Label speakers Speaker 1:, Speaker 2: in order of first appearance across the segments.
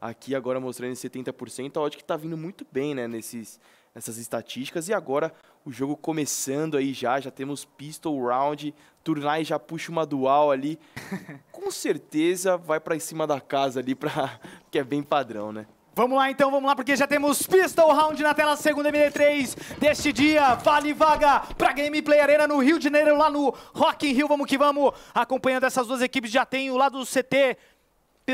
Speaker 1: aqui agora mostrando 70%. A Odd tá vindo muito bem, né, nesses, nessas estatísticas. E agora o jogo começando aí já, já temos pistol round, Turnai já puxa uma dual ali. Com certeza vai para cima da casa ali, pra... que é bem padrão, né?
Speaker 2: Vamos lá então, vamos lá, porque já temos Pistol Round na tela, segunda MD3 deste dia. Vale vaga pra Gameplay Arena no Rio de Janeiro, lá no Rock in Rio. Vamos que vamos, acompanhando essas duas equipes. Já tem o lado do CT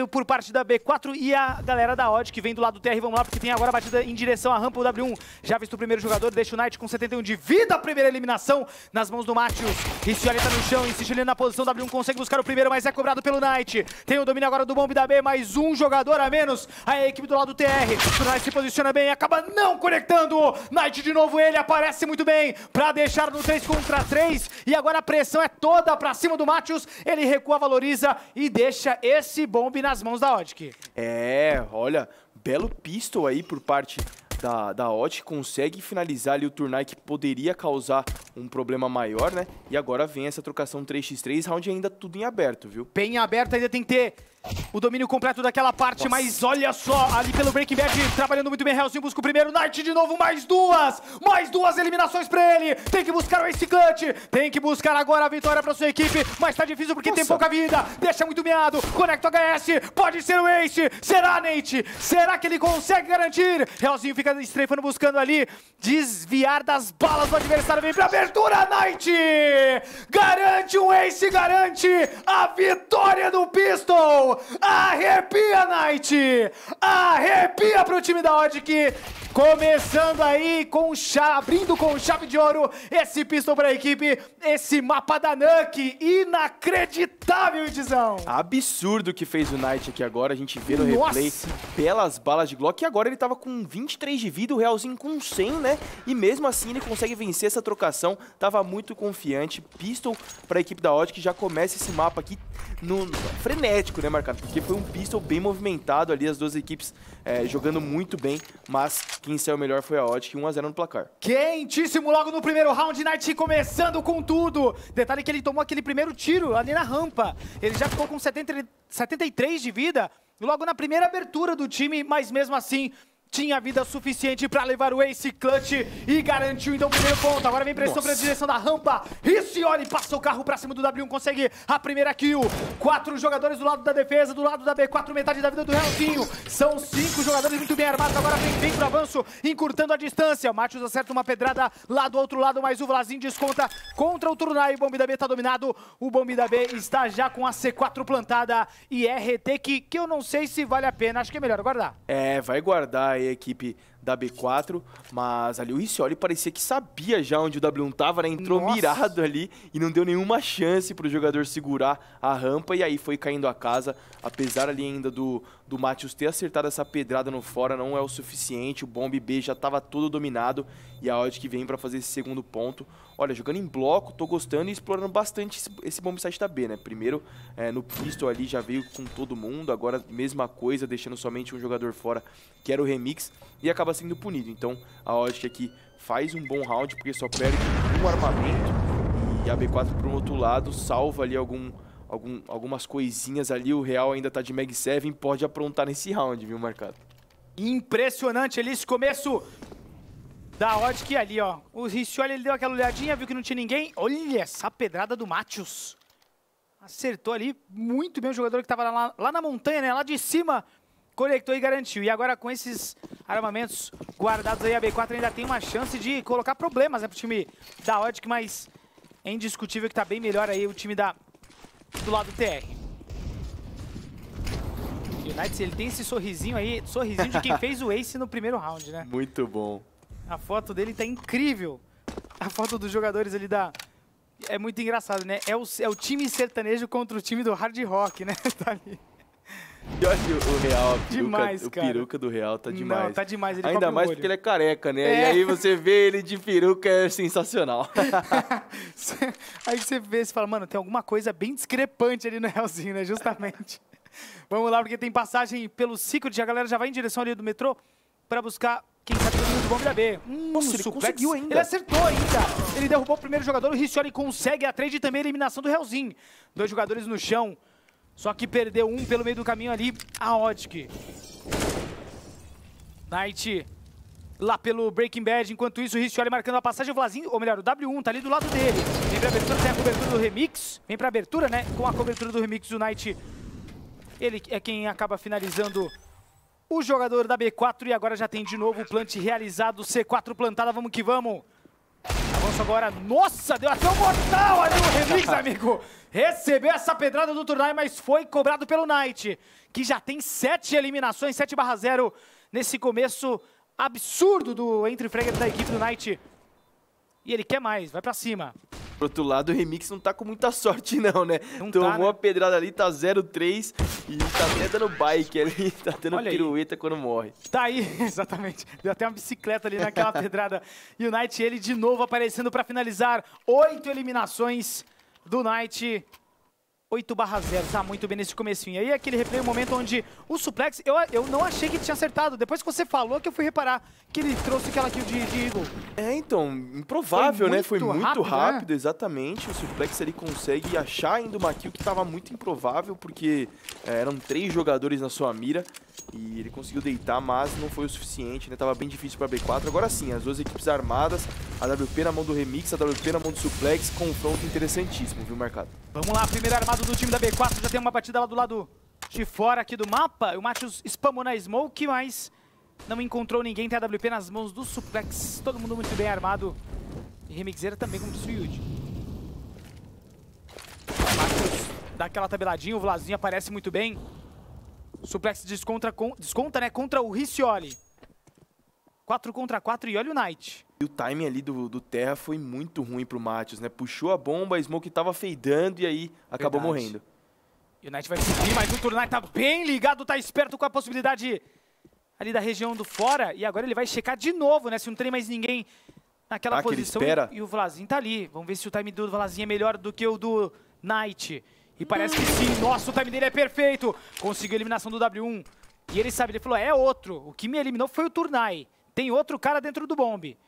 Speaker 2: por parte da B4 e a galera da Odd que vem do lado do TR. Vamos lá, porque tem agora a batida em direção à rampa. O W1 já visto o primeiro jogador, deixa o Knight com 71 de vida. A primeira eliminação nas mãos do Matheus. Ricioli tá no chão, insiste ali na posição. W1 consegue buscar o primeiro, mas é cobrado pelo Knight. Tem o domínio agora do bomb da B, mais um jogador a menos. A equipe do lado do TR. O Knight se posiciona bem, acaba não conectando. Knight de novo, ele aparece muito bem pra deixar no 3 contra 3. E agora a pressão é toda pra cima do Matheus. Ele recua, valoriza e deixa esse bomb nas mãos da Odic.
Speaker 1: É, olha, belo pistol aí por parte da, da Odic, consegue finalizar ali o Turnai que poderia causar um problema maior, né? E agora vem essa trocação 3x3, round ainda tudo em aberto, viu?
Speaker 2: Bem aberto, ainda tem que ter o domínio completo daquela parte, Nossa. mas olha só, ali pelo Breaking Bad, trabalhando muito bem, Realzinho busca o primeiro, Knight de novo, mais duas, mais duas eliminações pra ele, tem que buscar o Ace Clutch, tem que buscar agora a vitória pra sua equipe, mas tá difícil porque Nossa. tem pouca vida, deixa muito meado, conecta o HS, pode ser o Ace, será Nate, será que ele consegue garantir? Realzinho fica estrefando buscando ali, desviar das balas do adversário, vem pra abertura, Knight, garante um Ace, garante a vitória do Pistol, Arrepia, Knight! Arrepia pro time da Odic! Começando aí com chave, abrindo com chave de ouro esse pistol para a equipe, esse mapa da Nuke, inacreditável, Edizão.
Speaker 1: Absurdo que fez o Knight aqui agora, a gente vê no Nossa. replay, belas balas de Glock, e agora ele tava com 23 de vida, o Realzinho com 100, né? E mesmo assim ele consegue vencer essa trocação, tava muito confiante, pistol para a equipe da Odd que já começa esse mapa aqui no, frenético, né, Marcado? Porque foi um pistol bem movimentado ali, as duas equipes é, jogando muito bem, mas quem saiu melhor foi a Otic, 1x0 no placar.
Speaker 2: Quentíssimo logo no primeiro round, Knight começando com tudo. Detalhe que ele tomou aquele primeiro tiro ali na rampa. Ele já ficou com 70, 73 de vida logo na primeira abertura do time, mas mesmo assim tinha vida suficiente para levar o Ace Clutch e garantiu então o primeiro ponto. Agora vem pressão para a direção da rampa. Riccioli passa o carro para cima do W1, consegue a primeira kill. Quatro jogadores do lado da defesa, do lado da B4, metade da vida do Realzinho. São cinco jogadores muito bem armados. Agora vem bem pro avanço, encurtando a distância. O Matheus acerta uma pedrada lá do outro lado, mas o Vlazinho desconta contra o Turnai. O Bomb da B está dominado. O Bomb da B está já com a C4 plantada e RT que, que eu não sei se vale a pena. Acho que é melhor guardar.
Speaker 1: É, vai guardar a equipe da B4, mas ali o Riccioli parecia que sabia já onde o W1 tava, né? Entrou Nossa. mirado ali e não deu nenhuma chance pro jogador segurar a rampa e aí foi caindo a casa. Apesar ali ainda do, do Matheus ter acertado essa pedrada no fora, não é o suficiente. O bomb B já tava todo dominado e a Odd que vem para fazer esse segundo ponto. Olha, jogando em bloco, tô gostando e explorando bastante esse, esse bomb site da B, né? Primeiro, é, no pistol ali já veio com todo mundo, agora mesma coisa, deixando somente um jogador fora, que era o Remix, e acaba sendo punido. Então, a Odd aqui faz um bom round, porque só perde um armamento, e a B4 pro outro lado salva ali algum, algum, algumas coisinhas ali, o Real ainda tá de Mag 7, pode aprontar nesse round, viu, Marcado?
Speaker 2: Impressionante ali esse começo da que ali, ó. O Riccioli, ele deu aquela olhadinha, viu que não tinha ninguém. Olha essa pedrada do Matius. Acertou ali muito bem o jogador que estava lá, lá na montanha, né? Lá de cima, conectou e garantiu. E agora com esses armamentos guardados aí, a B4 ainda tem uma chance de colocar problemas né, pro time da Odd, mas é indiscutível que tá bem melhor aí o time da, do lado do TR. United, ele tem esse sorrisinho aí, sorrisinho de quem fez o ace no primeiro round, né?
Speaker 1: Muito bom.
Speaker 2: A foto dele tá incrível. A foto dos jogadores ali da... É muito engraçado, né? É o, é o time sertanejo contra o time do hard rock, né? tá ali.
Speaker 1: E olha o Real, a peruca, demais, o peruca do Real tá demais. Não,
Speaker 2: tá demais, ele
Speaker 1: Ainda mais porque ele é careca, né? É. E aí você vê ele de peruca, é sensacional.
Speaker 2: aí você vê, você fala, mano, tem alguma coisa bem discrepante ali no Realzinho, né? Justamente. Vamos lá, porque tem passagem pelo ciclo, a galera já vai em direção ali do metrô para buscar quem sabe o do bomb da B.
Speaker 1: Hum, Nossa, ele suplex. conseguiu ainda.
Speaker 2: Ele acertou ainda. Ele derrubou o primeiro jogador, o Riccioli consegue a trade e também a eliminação do Hellzin. Dois jogadores no chão. Só que perdeu um pelo meio do caminho ali, a Odic. Knight lá pelo Breaking Bad. Enquanto isso, o Riccioli marcando a passagem. O Vlazinho, ou melhor, o W1 tá ali do lado dele. Vem pra abertura, tem a cobertura do Remix. Vem pra abertura, né? Com a cobertura do Remix, o Knight, ele é quem acaba finalizando o jogador da B4. E agora já tem de novo o plant realizado. C4 plantada, vamos que vamos. Avanço agora. Nossa, deu até um mortal ali no Remix, amigo. Recebeu essa pedrada do Turnai, mas foi cobrado pelo Knight, que já tem sete eliminações, 7 barra 0 nesse começo absurdo do Entry Fragger da equipe do Knight. E ele quer mais, vai pra cima.
Speaker 1: Por outro lado, o Remix não tá com muita sorte não, né?
Speaker 2: Não
Speaker 1: Tomou
Speaker 2: tá, né?
Speaker 1: uma pedrada ali, tá 0-3 e tá até dando bike ali, tá dando
Speaker 2: Olha aí.
Speaker 1: pirueta quando morre.
Speaker 2: Tá aí, exatamente. Deu até uma bicicleta ali naquela pedrada. E o Knight, ele de novo aparecendo pra finalizar. Oito eliminações do Knight. 8 barra 0, tá muito bem nesse comecinho. Aí aquele replay, o momento onde o suplex, eu, eu não achei que tinha acertado. Depois que você falou que eu fui reparar que ele trouxe aquela kill de, de Eagle.
Speaker 1: É, então, improvável,
Speaker 2: Foi
Speaker 1: né? Foi
Speaker 2: muito
Speaker 1: muito
Speaker 2: rápido, né?
Speaker 1: rápido, exatamente. O Suplex ele consegue achar ainda uma kill que tava muito improvável, porque é, eram três jogadores na sua mira. E ele conseguiu deitar, mas não foi o suficiente, né? Tava bem difícil pra B4. Agora sim, as duas equipes armadas, a WP na mão do Remix, a WP na mão do Suplex, confronto interessantíssimo, viu, Marcado?
Speaker 2: Vamos lá, primeiro armado do time da B4, já tem uma batida lá do lado de fora aqui do mapa. O Matheus spamou na smoke, mas não encontrou ninguém. Tem a WP nas mãos do Suplex. Todo mundo muito bem armado. E Remixeira também, como disse o Yuji. Matheus dá aquela tabeladinha, o Vlazinho aparece muito bem. Suplex descontra, com, desconta né, contra o Riccioli. 4 contra 4 e olha o Knight.
Speaker 1: E o timing ali do, do Terra foi muito ruim pro Matheus, né? Puxou a bomba, a Smoke tava feidando e aí acabou
Speaker 2: Verdade.
Speaker 1: morrendo.
Speaker 2: E o Knight vai subir, mas o Turnai tá bem ligado, tá esperto com a possibilidade ali da região do fora. E agora ele vai checar de novo, né? Se não tem mais ninguém naquela
Speaker 1: Ah,
Speaker 2: posição. E, e o Vlazinho tá ali. Vamos ver se o time do Vlazinho é melhor do que o do Knight. E parece que sim. Nossa, o time dele é perfeito. Conseguiu a eliminação do W1. E ele sabe, ele falou, é outro. O que me eliminou foi o Turnai. Tem outro cara dentro do bombe.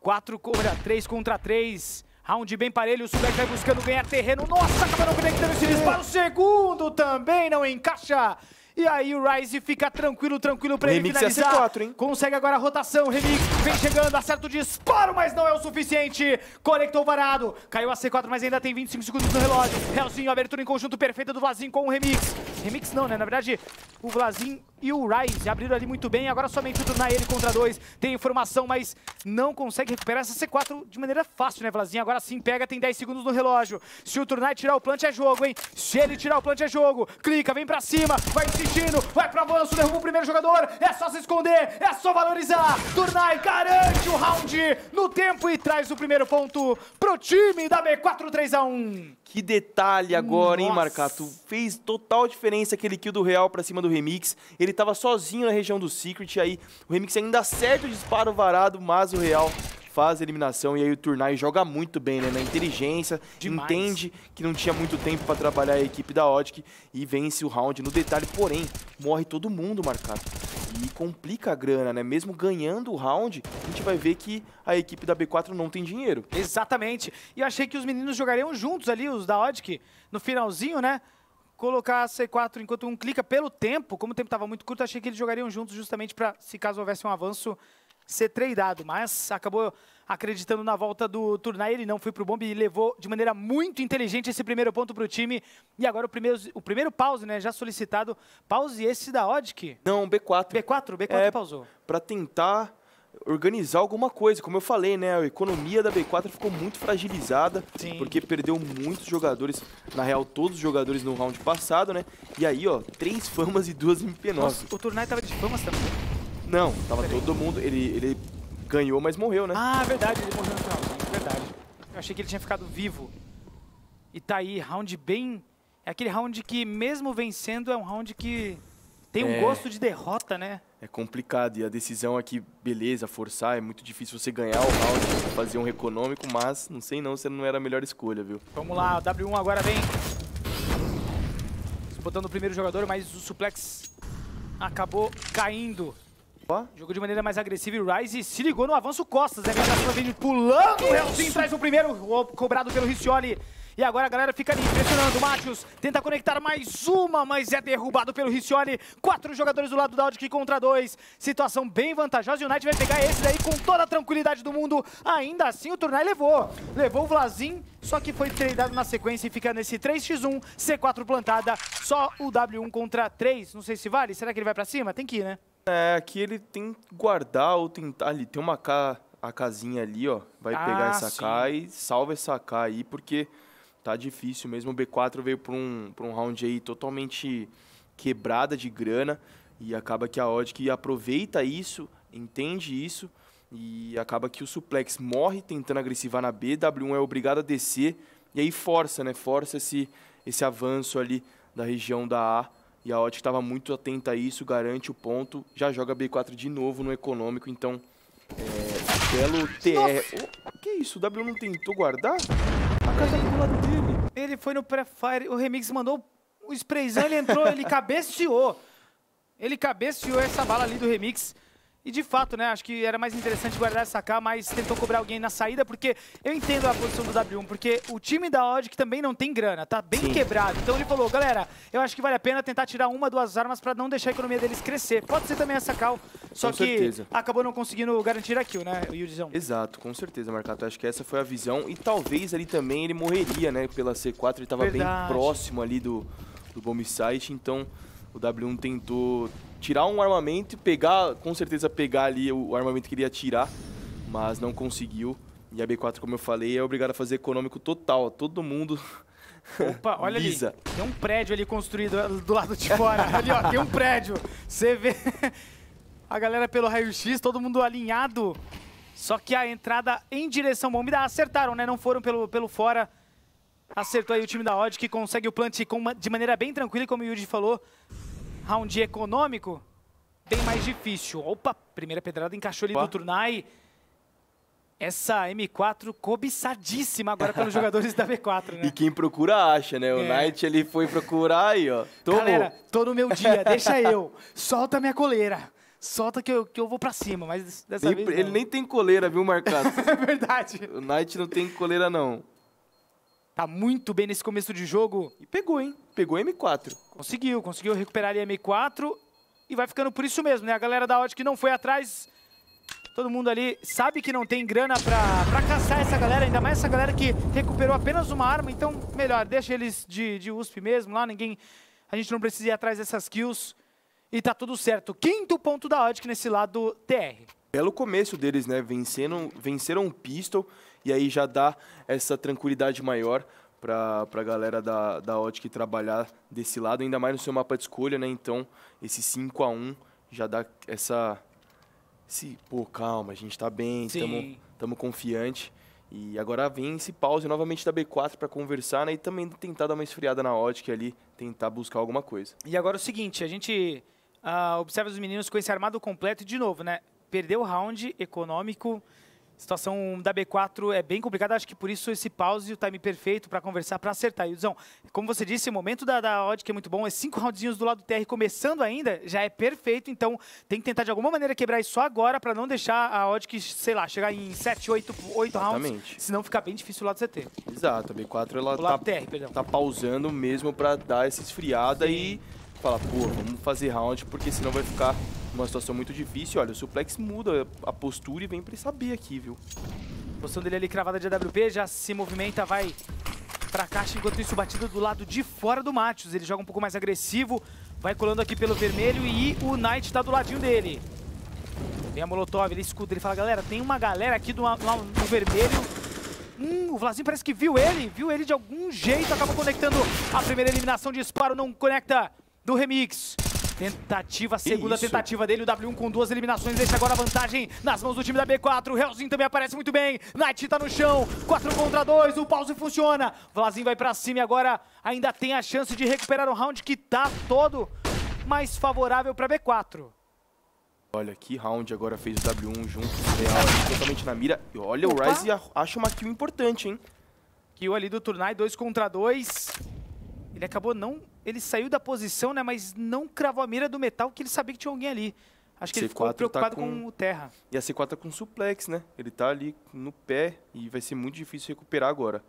Speaker 2: 4 contra 3 contra 3. Round bem parelho, o Subek vai buscando ganhar terreno. Nossa, acabaram conectando esse disparo. O segundo também não encaixa. E aí o Ryze fica tranquilo, tranquilo pra ele
Speaker 1: Remix é
Speaker 2: finalizar.
Speaker 1: C4, hein?
Speaker 2: Consegue agora a rotação. Remix vem chegando, acerta o disparo, mas não é o suficiente. Conectou varado. Caiu a C4, mas ainda tem 25 segundos no relógio. Helzinho, abertura em conjunto perfeita do Vlazinho com o Remix. Remix não, né? Na verdade, o Vlazinho e o Ryze abriram ali muito bem. Agora somente o Turnai ele contra dois. Tem informação, mas não consegue recuperar essa C4 de maneira fácil, né, Vlazinho? Agora sim pega, tem 10 segundos no relógio. Se o Turnai tirar o plant é jogo, hein? Se ele tirar o plant é jogo. Clica, vem pra cima, vai insistindo, vai pro avanço, derruba o primeiro jogador. É só se esconder, é só valorizar. Turnai garante o round no tempo e traz o primeiro ponto pro time da B4 3x1.
Speaker 1: Que detalhe agora, hein,
Speaker 2: Nossa.
Speaker 1: Marcato? Fez total diferença aquele kill do Real pra cima do Remix. Ele tava sozinho na região do Secret, aí o Remix ainda acerta o disparo varado, mas o Real faz a eliminação e aí o Turnai joga muito bem, né? Na inteligência,
Speaker 2: Demais.
Speaker 1: entende que não tinha muito tempo pra trabalhar a equipe da Optic e vence o round no detalhe, porém, morre todo mundo, Marcato. E complica a grana, né? Mesmo ganhando o round, a gente vai ver que a equipe da B4 não tem dinheiro.
Speaker 2: Exatamente. E eu achei que os meninos jogariam juntos ali, os da Odic, no finalzinho, né? Colocar a C4 enquanto um clica pelo tempo, como o tempo estava muito curto, achei que eles jogariam juntos justamente para, se caso houvesse um avanço, ser tradeado. Mas acabou acreditando na volta do Turnai, ele não foi pro bombe e levou de maneira muito inteligente esse primeiro ponto pro time. E agora o primeiro, o primeiro pause, né, já solicitado. Pause esse da Odic.
Speaker 1: Não, B4.
Speaker 2: B4, B4
Speaker 1: É,
Speaker 2: pausou.
Speaker 1: para tentar organizar alguma coisa. Como eu falei, né, a economia da B4 ficou muito fragilizada,
Speaker 2: Sim.
Speaker 1: porque perdeu muitos jogadores, na real todos os jogadores no round passado, né? E aí, ó, três famas e duas MP9.
Speaker 2: Nossa, o Turnai tava de famas também.
Speaker 1: Não, tava
Speaker 2: Peraí.
Speaker 1: todo mundo, ele, ele ganhou, mas morreu, né?
Speaker 2: Ah, verdade, ele morreu no finalzinho, verdade. Eu achei que ele tinha ficado vivo. E tá aí, round bem... É aquele round que, mesmo vencendo, é um round que tem um
Speaker 1: É.
Speaker 2: gosto de derrota, né?
Speaker 1: É complicado e a decisão aqui, beleza, forçar, é muito difícil você ganhar o round, fazer um econômico, mas não sei não, você não era a melhor escolha, viu?
Speaker 2: Vamos lá, o W1 agora vem. Botando o primeiro jogador, mas o suplex acabou caindo.
Speaker 1: Ó,
Speaker 2: Jogou de maneira mais agressiva e Ryze se ligou no avanço costas, né? Vem cima dele pulando, o Hellzinho traz o primeiro, cobrado pelo Riccioli. E agora a galera fica ali pressionando. Matheus tenta conectar mais uma, mas é derrubado pelo Riccioli. Quatro jogadores do lado da Audic contra dois. Situação bem vantajosa. E o Knight vai pegar esse daí com toda a tranquilidade do mundo. Ainda assim, o Turnai levou. Levou o Vlazin, só que foi treinado na sequência e fica nesse 3x1, C4 plantada. Só o W1 contra 3. Não sei se vale. Será que ele vai pra cima? Tem que ir, né?
Speaker 1: É, aqui ele tem que guardar ou tentar. Ali tem uma K, a casinha ali, ó. Vai
Speaker 2: Ah,
Speaker 1: pegar essa
Speaker 2: sim.
Speaker 1: K e salva essa K aí, porque tá difícil mesmo. O B4 veio pra um, pra um round aí totalmente quebrada de grana. E acaba que a Odd aproveita isso, entende isso. E acaba que o Suplex morre tentando agressivar na B. W1 é obrigado a descer. E aí força, né? Força esse, esse avanço ali da região da A. E a Odd estava muito atenta a isso, garante o ponto. Já joga B4 de novo no econômico, então. É, belo TR. Oh, que isso? O W não tentou guardar? Do lado dele.
Speaker 2: Ele foi no pré-fire, o Remix mandou o sprayzão, ele entrou, ele cabeceou. Ele cabeceou essa bala ali do Remix. E de fato, né, acho que era mais interessante guardar essa K, mas tentou cobrar alguém na saída, porque eu entendo a posição do W1, porque o time da Odd que também não tem grana, tá bem
Speaker 1: Sim.
Speaker 2: quebrado. Então ele falou, galera, eu acho que vale a pena tentar tirar uma, duas armas pra não deixar a economia deles crescer. Pode ser também essa cal, só
Speaker 1: Com
Speaker 2: que
Speaker 1: certeza.
Speaker 2: acabou não conseguindo garantir a kill, né, Yudizão?
Speaker 1: Exato, com certeza, Marcato. Acho que essa foi a visão. E talvez ali também ele morreria, né? Pela C4, ele estava bem
Speaker 2: Verdade.
Speaker 1: próximo ali do, do bomb site. Então o W1 tentou tirar um armamento e pegar, com certeza pegar ali o armamento que ele ia tirar, mas não conseguiu. E a B4, como eu falei, é obrigado a fazer econômico total. Todo mundo.
Speaker 2: Opa, olha
Speaker 1: Lisa.
Speaker 2: ali. Tem um prédio ali construído do lado de fora. ali, ó, tem um prédio. Você vê a galera pelo raio-x, todo mundo alinhado. Só que a entrada em direção bomba, acertaram, né? Não foram pelo, pelo fora. Acertou aí o time da Odd, que consegue o plant com uma- de maneira bem tranquila, como o Yuji falou. Round econômico, bem mais difícil. Opa, primeira pedrada encaixou ali
Speaker 1: Opa.
Speaker 2: do Turnai. Essa M4 cobiçadíssima agora pelos jogadores da B4, né?
Speaker 1: E quem procura acha, né? O
Speaker 2: É.
Speaker 1: Knight ele foi procurar aí, ó. Tomou.
Speaker 2: Galera, tô no meu dia, deixa eu. Solta minha coleira. Solta que eu, que eu vou pra cima, mas dessa
Speaker 1: Nem-
Speaker 2: vez
Speaker 1: ele
Speaker 2: não.
Speaker 1: nem tem coleira, viu, Marcato?
Speaker 2: É verdade.
Speaker 1: o Knight não tem coleira, não.
Speaker 2: Tá muito bem nesse começo de jogo.
Speaker 1: E pegou, hein? Pegou M4.
Speaker 2: Conseguiu, conseguiu recuperar ali a M4 e vai ficando por isso mesmo, né? A galera da Odd que não foi atrás, todo mundo ali sabe que não tem grana pra, pra caçar essa galera, ainda mais essa galera que recuperou apenas uma arma, então melhor, deixa eles de, de USP mesmo lá, ninguém, a gente não precisa ir atrás dessas kills e tá tudo certo. Quinto ponto da Odd nesse lado TR.
Speaker 1: Belo começo deles, né? Vencendo, venceram um pistol e aí já dá essa tranquilidade maior pra, pra galera da, da Optic trabalhar desse lado, ainda mais no seu mapa de escolha, né? Então, esse 5 a 1 já dá essa... Esse, pô, calma, a gente tá bem, estamos tamo confiante. E agora vem esse pause novamente da B4 pra conversar, né? E também tentar dar uma esfriada na Optic ali, tentar buscar alguma coisa.
Speaker 2: E agora o seguinte, a gente ah, observa os meninos com esse armado completo de novo, né? Perdeu o round econômico. Situação da B4 é bem complicada, acho que por isso esse pause e o time perfeito para conversar, para acertar. Ilzão, como você disse, o momento da, da odd que é muito bom, é cinco roundzinhos do lado do TR começando ainda, já é perfeito, então tem que tentar de alguma maneira quebrar isso agora para não deixar a odd que, sei lá, chegar em 7, 8, 8 rounds, senão fica bem difícil o lado do CT.
Speaker 1: Exato, a B4 ela
Speaker 2: O
Speaker 1: tá
Speaker 2: TR, perdão.
Speaker 1: tá pausando mesmo pra dar essa esfriada e falar, pô, vamos fazer round, porque senão vai ficar uma situação muito difícil. Olha, o suplex muda a postura e vem pra saber aqui, viu?
Speaker 2: Posição dele ali cravada de AWP, já se movimenta, vai pra caixa, enquanto isso batido do lado de fora do Matheus. Ele joga um pouco mais agressivo, vai colando aqui pelo vermelho e o Knight tá do ladinho dele. Tem a Molotov, ele escuta, ele fala, galera, tem uma galera aqui do, no vermelho. Hum, o Vlazinho parece que viu ele, viu ele de algum jeito, acaba conectando a primeira eliminação, disparo, não conecta do Remix. Tentativa, segunda
Speaker 1: isso?
Speaker 2: tentativa dele, o W1 com duas eliminações, deixa agora a vantagem nas mãos do time da B4. O Hellzinho também aparece muito bem, Knight tá no chão, 4 contra 2, o pause funciona. Vlazinho vai pra cima e agora ainda tem a chance de recuperar o round que tá todo mais favorável pra B4.
Speaker 1: Olha, que round agora fez o W1 junto, real, ali, totalmente na mira. E olha,
Speaker 2: Opa.
Speaker 1: o Ryze acha uma kill importante, hein?
Speaker 2: Kill ali do Turnai, 2 contra 2. Ele acabou não... Ele saiu da posição, né? Mas não cravou a mira do metal, que ele sabia que tinha alguém ali. Acho que ele ficou
Speaker 1: C4 tá
Speaker 2: preocupado
Speaker 1: com-
Speaker 2: com... o Terra.
Speaker 1: E a C4 tá com suplex, né? Ele tá ali no pé e vai ser muito difícil recuperar agora.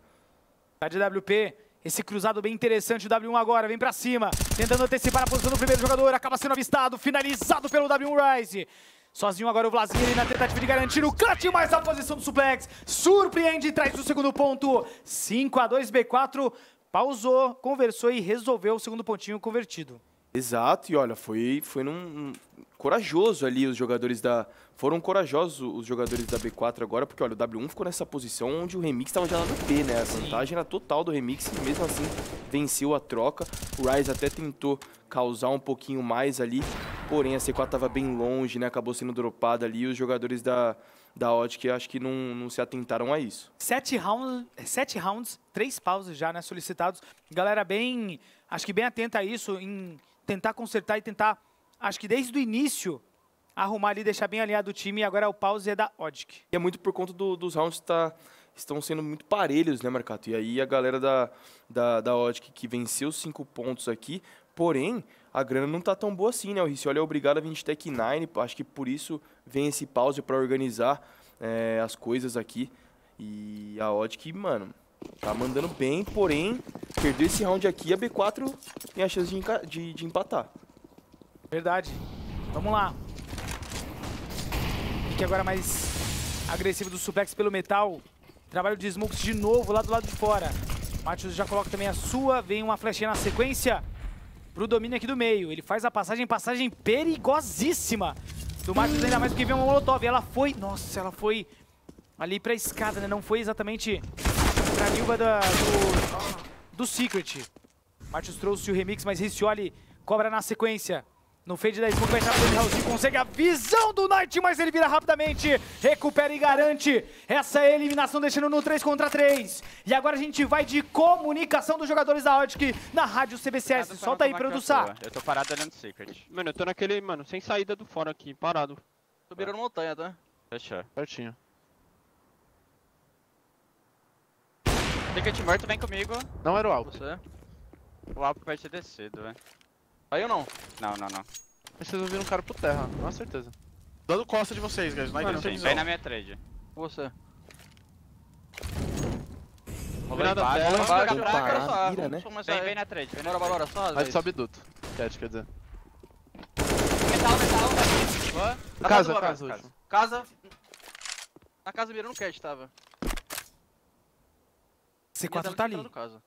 Speaker 2: Tá de WP. Esse cruzado bem interessante, o W1 agora, vem pra cima. Tentando antecipar a posição do primeiro jogador, acaba sendo avistado, finalizado pelo W1 Rise. Sozinho agora o ali na tentativa de garantir o cut, mas a posição do suplex surpreende e traz o segundo ponto. 5 a 2 B4, pausou, conversou e resolveu o segundo pontinho convertido.
Speaker 1: Exato, e olha, foi, foi num, num corajoso ali os jogadores da. Foram corajosos os jogadores da B4 agora, porque olha, o W1 ficou nessa posição onde o Remix estava já lá no P, né? A vantagem era total do Remix e mesmo assim venceu a troca. O Rise até tentou causar um pouquinho mais ali, porém a C4 estava bem longe, né? Acabou sendo dropada ali. E os jogadores da, da Odd acho que não, não se atentaram a isso.
Speaker 2: Sete rounds, sete rounds, três pausas já, né? Solicitados. Galera bem, acho que bem atenta a isso, em tentar consertar e tentar acho que desde o início, arrumar ali, deixar bem alinhado o time. E agora o pause é da Odic.
Speaker 1: E é muito por conta do, dos rounds tá, estão sendo muito parelhos, né, Marcato? E aí a galera da, da, da Odic que venceu cinco pontos aqui, porém, a grana não tá tão boa assim, né? O Riccioli é obrigado a vir de Tech 9, acho que por isso vem esse pause para organizar é, as coisas aqui. E a Odic, mano, tá mandando bem, porém, perder esse round aqui, a B4 tem a chance de, de, de empatar.
Speaker 2: Verdade. Vamos lá. Pique agora mais agressivo do suplex pelo metal. Trabalho de smokes de novo lá do lado de fora. Matheus já coloca também a sua. Vem uma flechinha na sequência pro domínio aqui do meio. Ele faz a passagem, passagem perigosíssima do Matheus, ainda mais porque vem uma molotov. Ela foi... Nossa, ela foi ali pra escada, né? Não foi exatamente pra Nilva do, do Secret. Matheus trouxe o remix, mas Riccioli cobra na sequência. No fade da Smoke vai entrar o Raulzinho, consegue a visão do Knight, mas ele vira rapidamente, recupera e garante essa eliminação, deixando no 3 contra 3. E agora a gente vai de comunicação dos jogadores da Audic na rádio CBCS. Solta aí, produção.
Speaker 3: Eu tô parado olhando o Secret. Mano, eu tô naquele, mano, sem saída do fora aqui, parado.
Speaker 4: Tô virando montanha, tá?
Speaker 3: Fechou.
Speaker 4: Pertinho.
Speaker 3: Secret morto, vem comigo.
Speaker 4: Não era o Alpo.
Speaker 3: Você? O Alpo vai ter descido, velho.
Speaker 4: Aí ou não?
Speaker 3: Não, não, não.
Speaker 4: Vocês ouviram um cara pro terra, com certeza. Dando costa de vocês, guys. Não
Speaker 3: Mano, sim, vem na minha trade.
Speaker 4: Você. Virada
Speaker 3: terra.
Speaker 4: terra,
Speaker 3: Vamos
Speaker 4: embaixo,
Speaker 3: jogar pra cá.
Speaker 1: Parar, vira, né?
Speaker 3: Vem, vem na trade. Vem na
Speaker 4: Bora,
Speaker 3: trade.
Speaker 4: bora, só. Aí sobe duto. Cat, quer dizer.
Speaker 3: Metal, metal.
Speaker 4: Boa.
Speaker 3: Na
Speaker 4: Casa,
Speaker 3: do
Speaker 4: casa, último.
Speaker 3: Casa.
Speaker 4: Na casa virando cat, tava.
Speaker 2: C4 tá ali.
Speaker 4: Casa.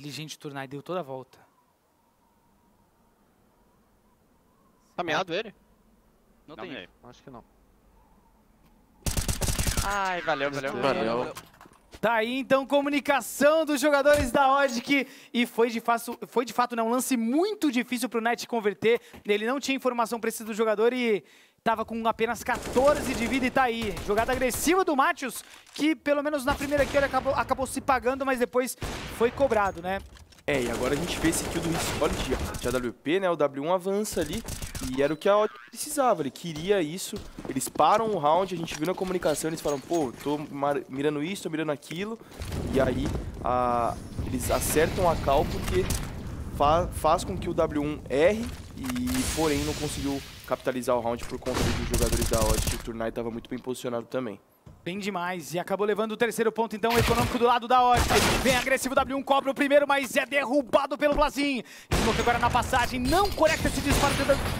Speaker 2: Inteligente turnar e deu toda a volta.
Speaker 4: Tá meado ele?
Speaker 3: Não
Speaker 4: tem.
Speaker 3: tem.
Speaker 4: Acho que não.
Speaker 3: Ai, valeu, valeu.
Speaker 4: Valeu.
Speaker 2: Tá aí então comunicação dos jogadores da Odic e foi de fato, foi de fato né, um lance muito difícil pro Knight converter. Ele não tinha informação precisa do jogador e tava com apenas 14 de vida e tá aí. Jogada agressiva do Matheus, que pelo menos na primeira kill ele acabou, acabou se pagando, mas depois foi cobrado, né?
Speaker 1: É, e agora a gente vê esse kill do de, de AWP, né? O W1 avança ali e era o que a Odd precisava, ele queria isso. Eles param o round, a gente viu na comunicação, eles falam, pô, tô mirando isso, tô mirando aquilo. E aí a, eles acertam a cal porque fa faz com que o W1 erre e porém não conseguiu capitalizar o round por conta dos jogadores da Odd. O Turnai estava muito bem posicionado também.
Speaker 2: Bem demais. E acabou levando o terceiro ponto, então, econômico do lado da Odd. Vem agressivo, W1 cobra o primeiro, mas é derrubado pelo Blazin. Smoke agora na passagem, não conecta esse disparo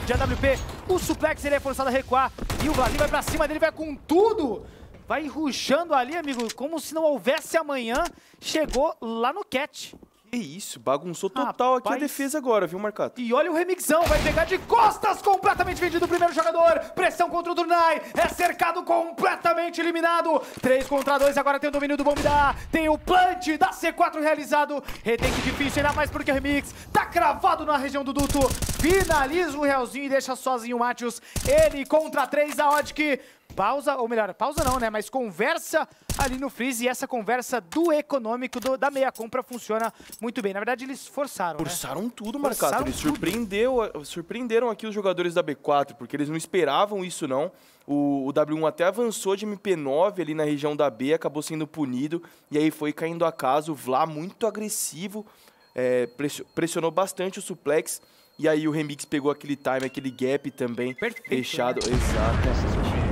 Speaker 2: de AWP. O suplex ele é forçado a recuar. E o Blazin vai pra cima dele, vai com tudo. Vai ruxando ali, amigo, como se não houvesse amanhã. Chegou lá no catch.
Speaker 1: Que isso, bagunçou total
Speaker 2: Rapaz.
Speaker 1: aqui a defesa agora, viu, Marcato?
Speaker 2: E olha o remixão, vai pegar de costas, completamente vendido o primeiro jogador. Pressão contra o Durnai, é cercado, completamente eliminado. 3 contra 2, agora tem o domínio do Bomb da A, tem o plant da C4 realizado. Retake difícil, ainda mais porque o remix tá cravado na região do duto. Finaliza o Realzinho e deixa sozinho o Matheus. Ele contra 3, a Odic pausa, ou melhor, pausa não, né? Mas conversa ali no freeze e essa conversa do econômico do, da meia compra funciona muito bem. Na verdade, eles forçaram. né?
Speaker 1: Forçaram tudo,
Speaker 2: Forçaram
Speaker 1: Marcato. Eles
Speaker 2: tudo.
Speaker 1: surpreendeu, surpreenderam aqui os jogadores da B4, porque eles não esperavam isso, não. O, o W1 até avançou de MP9 ali na região da B, acabou sendo punido, e aí foi caindo a casa. O Vlad muito agressivo, é, pressi- pressionou bastante o suplex, e aí o Remix pegou aquele time, aquele gap também,
Speaker 2: Perfeito,
Speaker 1: fechado.
Speaker 2: né?
Speaker 1: Exato.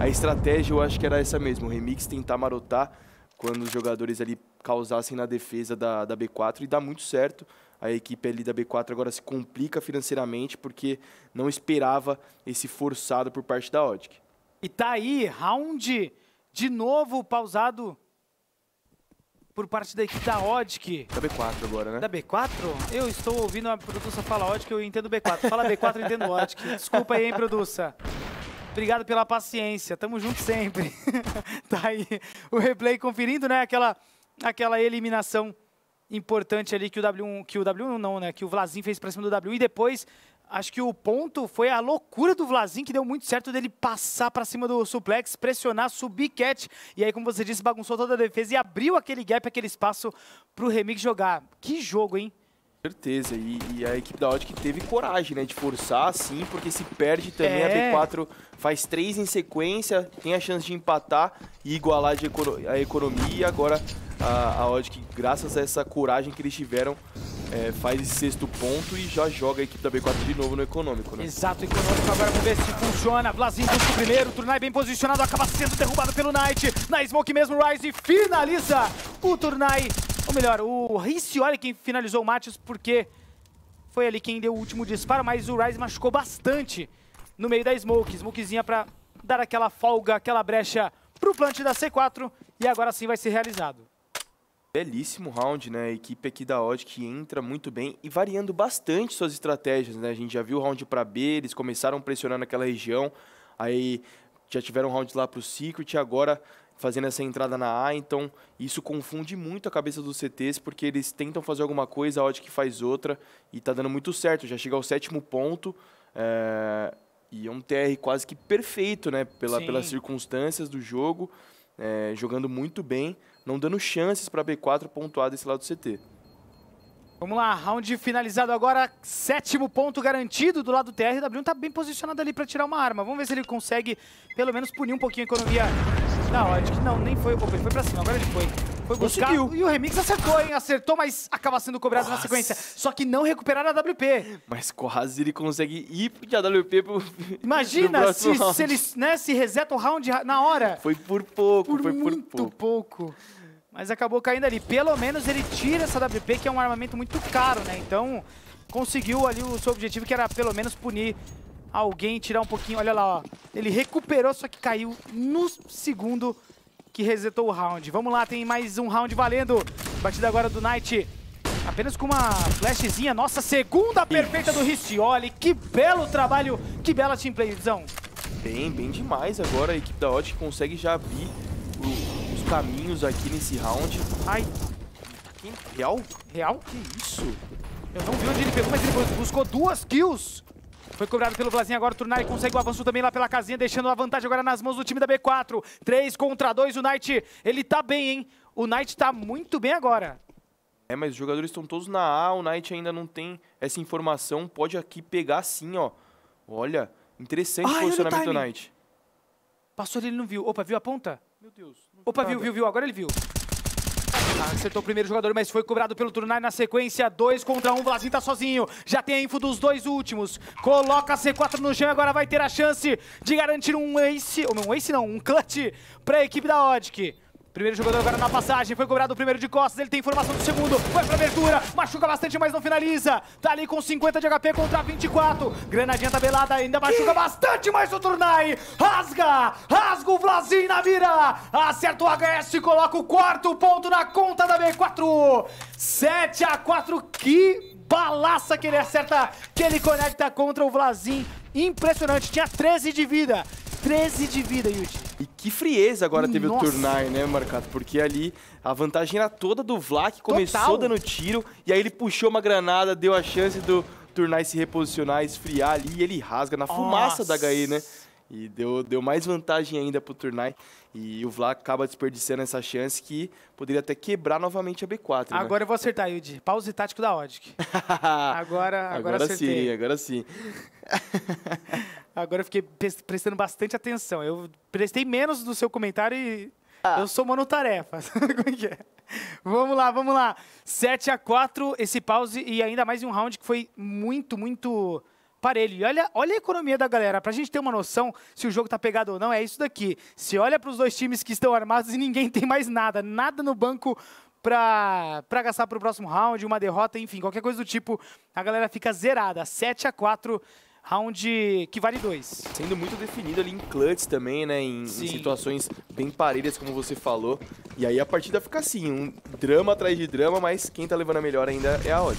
Speaker 1: A estratégia eu acho que era essa mesmo, o Remix tentar marotar quando os jogadores ali causassem na defesa da, da B4 e dá muito certo. A equipe ali da B4 agora se complica financeiramente porque não esperava esse forçado por parte da Odic.
Speaker 2: E tá aí, round de novo pausado por parte da equipe da Odic.
Speaker 1: Da B4 agora, né?
Speaker 2: Da B4? Eu estou ouvindo a produção falar Odic, eu entendo B4. Fala B4, eu entendo Odic. Desculpa aí, hein, produção. Obrigado pela paciência, tamo junto sempre. tá aí o replay conferindo, né, aquela, aquela eliminação importante ali que o W1, que o W1 não, né, que o Vlasin fez pra cima do W e depois acho que o ponto foi a loucura do Vlasin, que deu muito certo dele passar para cima do suplex, pressionar, subir catch, e aí, como você disse, bagunçou toda a defesa e abriu aquele gap, aquele espaço para o Remix jogar. Que jogo, hein?
Speaker 1: Certeza. E, e, a equipe da Odic teve coragem, né, de forçar assim, porque se perde também é. a B4 faz três em sequência, tem a chance de empatar e igualar a economia. E agora a, a Odic, graças a essa coragem que eles tiveram, é, faz esse sexto ponto e já joga a equipe da B4 de novo no econômico, né?
Speaker 2: Exato, econômico. Agora vamos ver se funciona. Blazinho busca o primeiro. Turnai bem posicionado, acaba sendo derrubado pelo Knight. Na Smoke mesmo, Ryze finaliza o Turnai. Ou melhor, o Riccioli quem finalizou o Matheus porque foi ali quem deu o último disparo, mas o Ryze machucou bastante no meio da Smoke. Smokezinha pra dar aquela folga, aquela brecha pro plant da C4 e agora sim vai ser realizado.
Speaker 1: Belíssimo round, né? A equipe aqui da Odd que entra muito bem e variando bastante suas estratégias, né? A gente já viu o round para B, eles começaram pressionando aquela região, aí já tiveram rounds lá para o Secret, agora fazendo essa entrada na A, então isso confunde muito a cabeça dos CTs, porque eles tentam fazer alguma coisa, a Odd que faz outra, e tá dando muito certo, já chega ao sétimo ponto, é... e é um TR quase que perfeito, né? Pela, pelas circunstâncias do jogo, é... jogando muito bem, não dando chances para B4 pontuar desse lado do CT.
Speaker 2: Vamos lá, round finalizado agora, sétimo ponto garantido do lado do TR. W tá bem posicionado ali para tirar uma arma. Vamos ver se ele consegue pelo menos punir um pouquinho a economia da Odd. Que não, nem foi. Opa, ele foi para cima, agora ele foi. Foi buscar Conseguiu. e o Remix acertou, hein? Acertou, mas acaba sendo cobrado Nossa. na sequência. Só que não recuperaram a WP.
Speaker 1: Mas quase ele consegue ir de AWP pro
Speaker 2: Imagina pro se, se ele né, se reseta o round na hora.
Speaker 1: Foi por pouco,
Speaker 2: por
Speaker 1: foi
Speaker 2: muito
Speaker 1: por
Speaker 2: pouco. pouco mas acabou caindo ali. Pelo menos ele tira essa WP, que é um armamento muito caro, né? Então, conseguiu ali o seu objetivo, que era pelo menos punir alguém, tirar um pouquinho. Olha lá, ó. Ele recuperou, só que caiu no segundo que resetou o round. Vamos lá, tem mais um round valendo. Batida agora do Knight. Apenas com uma flashzinha. Nossa, segunda perfeita do Riccioli. Que belo trabalho, que bela team playzão.
Speaker 1: Bem, bem demais agora. A equipe da Odd consegue já abrir caminhos aqui nesse round.
Speaker 2: Ai.
Speaker 1: Real?
Speaker 2: Real? Que isso? Eu não vi onde ele pegou, mas ele buscou duas kills. Foi cobrado pelo Vlazinho agora, o Turnai consegue o avanço também lá pela casinha, deixando a vantagem agora nas mãos do time da B4. 3 contra 2, o Knight, ele tá bem, hein? O Knight tá muito bem agora.
Speaker 1: É, mas os jogadores estão todos na A, o Knight ainda não tem essa informação, pode aqui pegar sim, ó. Olha, interessante o posicionamento do Knight.
Speaker 2: Passou ele, ele não viu. Opa, viu a ponta?
Speaker 1: Meu Deus.
Speaker 2: Opa, viu, viu, viu. Agora ele viu. Acertou o primeiro jogador, mas foi cobrado pelo Turnai na sequência. Dois contra um, Vlasin tá sozinho. Já tem a info dos dois últimos. Coloca a C4 no chão agora vai ter a chance de garantir um ace, ou um ace não, um clutch para a equipe da Odic. Primeiro jogador agora na passagem, foi cobrado o primeiro de costas, ele tem informação do segundo, vai pra abertura, machuca bastante, mas não finaliza. Tá ali com 50 de HP contra 24. Granadinha tabelada, ainda machuca bastante, mas o Turnai rasga, rasga o Vlasin na mira. Acerta o HS e coloca o quarto ponto na conta da B4. 7 a 4, que balaça que ele acerta, que ele conecta contra o Vlasin. Impressionante, tinha 13 de vida. 13 de vida, Yuji.
Speaker 1: E que frieza agora teve Nossa. o Turnai, né, Marcato? Porque ali a vantagem era toda do Vlak, começou Total. dando tiro, e aí ele puxou uma granada, deu a chance do Turnai se reposicionar, esfriar ali, e ele rasga na fumaça Nossa. da HE, né? E deu, deu mais vantagem ainda pro Turnai. E o Vlak acaba desperdiçando essa chance que poderia até quebrar novamente a B4.
Speaker 2: Né? Agora
Speaker 1: né?
Speaker 2: eu vou acertar, Yudi. Pause tático da Odic. agora, agora, agora acertei.
Speaker 1: sim, agora sim.
Speaker 2: agora eu fiquei prestando bastante atenção. Eu prestei menos do seu comentário e ah. eu sou monotarefa. Como é que é? Vamos lá, vamos lá. 7 a 4 esse pause e ainda mais um round que foi muito, muito parelho. E olha, olha a economia da galera. Pra gente ter uma noção se o jogo tá pegado ou não, é isso daqui. Se olha pros dois times que estão armados e ninguém tem mais nada, nada no banco pra, pra gastar pro próximo round, uma derrota, enfim, qualquer coisa do tipo, a galera fica zerada. 7 a 4 round que vale 2.
Speaker 1: Sendo muito definido ali em clutch também, né? Em, em situações bem parelhas, como você falou. E aí a partida fica assim, um drama atrás de drama, mas quem tá levando a melhor ainda é a Odd.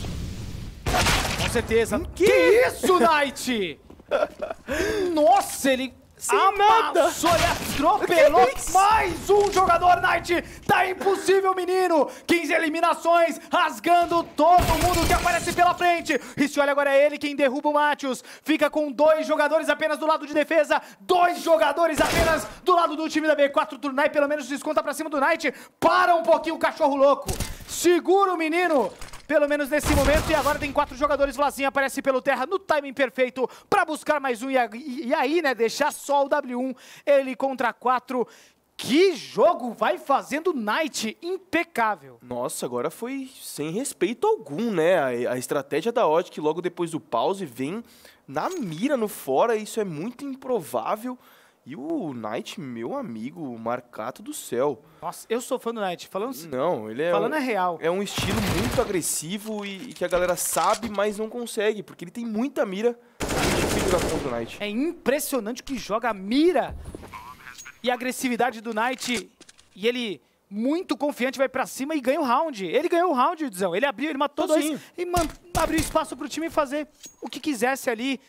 Speaker 2: Com certeza. Que, isso, Knight? Nossa, ele amassou e atropelou mais um jogador, Knight. Tá impossível, menino. 15 eliminações, rasgando todo mundo que aparece pela frente. Riccioli agora é ele quem derruba o Matius. Fica com dois jogadores apenas do lado de defesa, dois jogadores apenas do lado do time da B4. O Turnai pelo menos desconta pra cima do Knight. Para um pouquinho o cachorro louco. Segura o menino. Pelo menos nesse momento, e agora tem quatro jogadores. Vlazinho aparece pelo terra no timing perfeito pra buscar mais um. E aí, né, deixar só o W1. Ele contra quatro. Que jogo vai fazendo Knight impecável.
Speaker 1: Nossa, agora foi sem respeito algum, né? A, a estratégia da Odd que logo depois do pause vem na mira no fora, isso é muito improvável. E o Knight, meu amigo, o Marcato do céu.
Speaker 2: Nossa, eu sou fã do Knight. Falando,
Speaker 1: Não, ele é
Speaker 2: falando
Speaker 1: um,
Speaker 2: é real.
Speaker 1: é um estilo muito agressivo e, e que a galera sabe, mas não consegue, porque ele tem muita mira. É Knight.
Speaker 2: É impressionante que joga a mira e a agressividade do Knight. E ele, muito confiante, vai pra cima e ganha o round. Ele ganhou o round, Dizão. Ele abriu, ele matou
Speaker 1: Sozinho.
Speaker 2: dois e abriu espaço pro time fazer o que quisesse ali.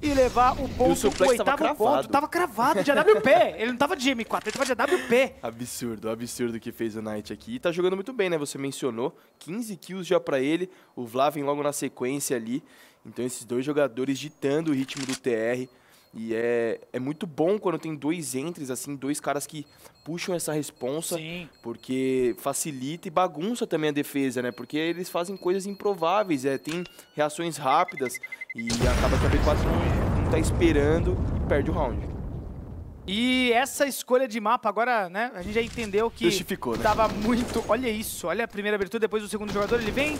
Speaker 2: E levar o ponto,
Speaker 1: suplex
Speaker 2: o
Speaker 1: tava
Speaker 2: oitavo
Speaker 1: cravado.
Speaker 2: ponto. Tava cravado de AWP. ele não tava de M4, ele tava de AWP.
Speaker 1: Absurdo, absurdo que fez o Knight aqui. E tá jogando muito bem, né? Você mencionou. 15 kills já pra ele. O Vlaven logo na sequência ali. Então esses dois jogadores ditando o ritmo do TR. E é, é muito bom quando tem dois entres, assim, dois caras que puxam essa responsa.
Speaker 2: Sim.
Speaker 1: Porque facilita e bagunça também a defesa, né? Porque eles fazem coisas improváveis, é, tem reações rápidas. E acaba que a B4 não, não tá esperando e perde o round.
Speaker 2: E essa escolha de mapa agora, né? A gente já entendeu que
Speaker 1: Justificou, né?
Speaker 2: tava muito. Olha isso, olha a primeira abertura, depois o segundo jogador, ele vem,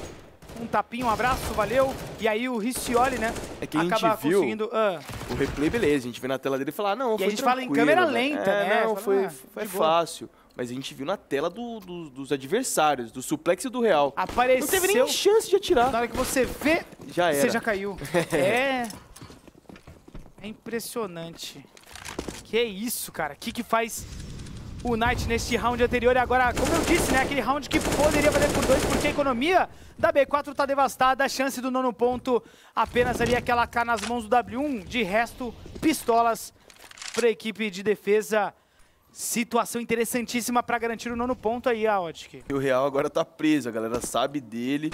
Speaker 2: um tapinho, um abraço, valeu. E aí o Riccioli, né?
Speaker 1: É que a gente
Speaker 2: acaba
Speaker 1: viu-
Speaker 2: conseguindo. ah,
Speaker 1: O replay, beleza, a gente vê na tela dele e fala, ah, não,
Speaker 2: E a
Speaker 1: foi
Speaker 2: gente fala em câmera lenta,
Speaker 1: É,
Speaker 2: né?
Speaker 1: Não,
Speaker 2: Fala,
Speaker 1: foi,
Speaker 2: ah,
Speaker 1: foi fácil. Mas a gente viu na tela do- do- dos adversários, do suplex e do real.
Speaker 2: apareceu.
Speaker 1: Não teve nem chance de atirar.
Speaker 2: Na hora que você vê,
Speaker 1: Já era.
Speaker 2: você já caiu. é. É impressionante. Que isso, cara? O que, que faz o Knight neste round anterior? E agora, como eu disse, né? Aquele round que poderia valer por dois, porque a economia da B4 tá devastada. A chance do nono ponto apenas ali aquela K nas mãos do W1. De resto, pistolas para a equipe de defesa. Situação interessantíssima para garantir o nono ponto aí, a Otic.
Speaker 1: E o real agora tá preso, a galera sabe dele.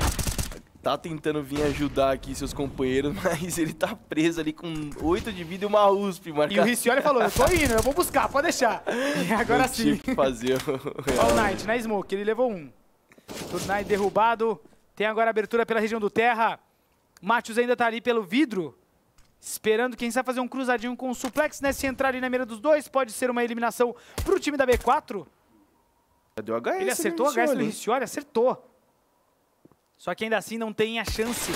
Speaker 1: Tá tentando vir ajudar aqui seus companheiros, mas ele tá preso ali com 8 de vida e uma USP,
Speaker 2: E o
Speaker 1: marcado.
Speaker 2: Riccioli falou, eu tô indo, eu vou buscar, pode deixar. E agora
Speaker 1: Não
Speaker 2: sim.
Speaker 1: que fazer o
Speaker 2: o Knight na Smoke, ele levou um. Turnai derrubado. Tem agora abertura pela região do Terra. Matius ainda tá ali pelo vidro. Esperando quem sabe fazer um cruzadinho com o suplex, né? Se entrar ali na mira dos dois, pode ser uma eliminação pro time da B4.
Speaker 1: Cadê o HS?
Speaker 2: Ele acertou a
Speaker 1: Riccioli,
Speaker 2: HS do? Riccioli, acertou. Só que ainda assim não tem a chance.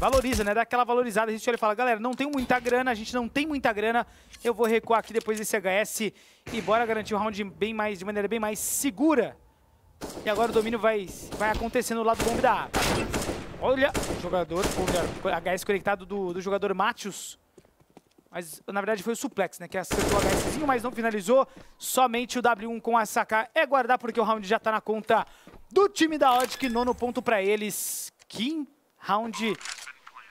Speaker 2: Valoriza, né? Dá aquela valorizada. A Riccioli fala, galera, não tem muita grana, a gente não tem muita grana. Eu vou recuar aqui depois desse HS e bora garantir o round bem mais, de maneira bem mais segura. E agora o domínio vai, vai acontecer no lado bom da A. Olha, jogador, melhor, HS conectado do, do jogador Matius. Mas, na verdade, foi o suplex, né? Que acertou o HSzinho, mas não finalizou. Somente o W1 com a SK é guardar, porque o round já tá na conta do time da Odd, nono ponto pra eles. Que round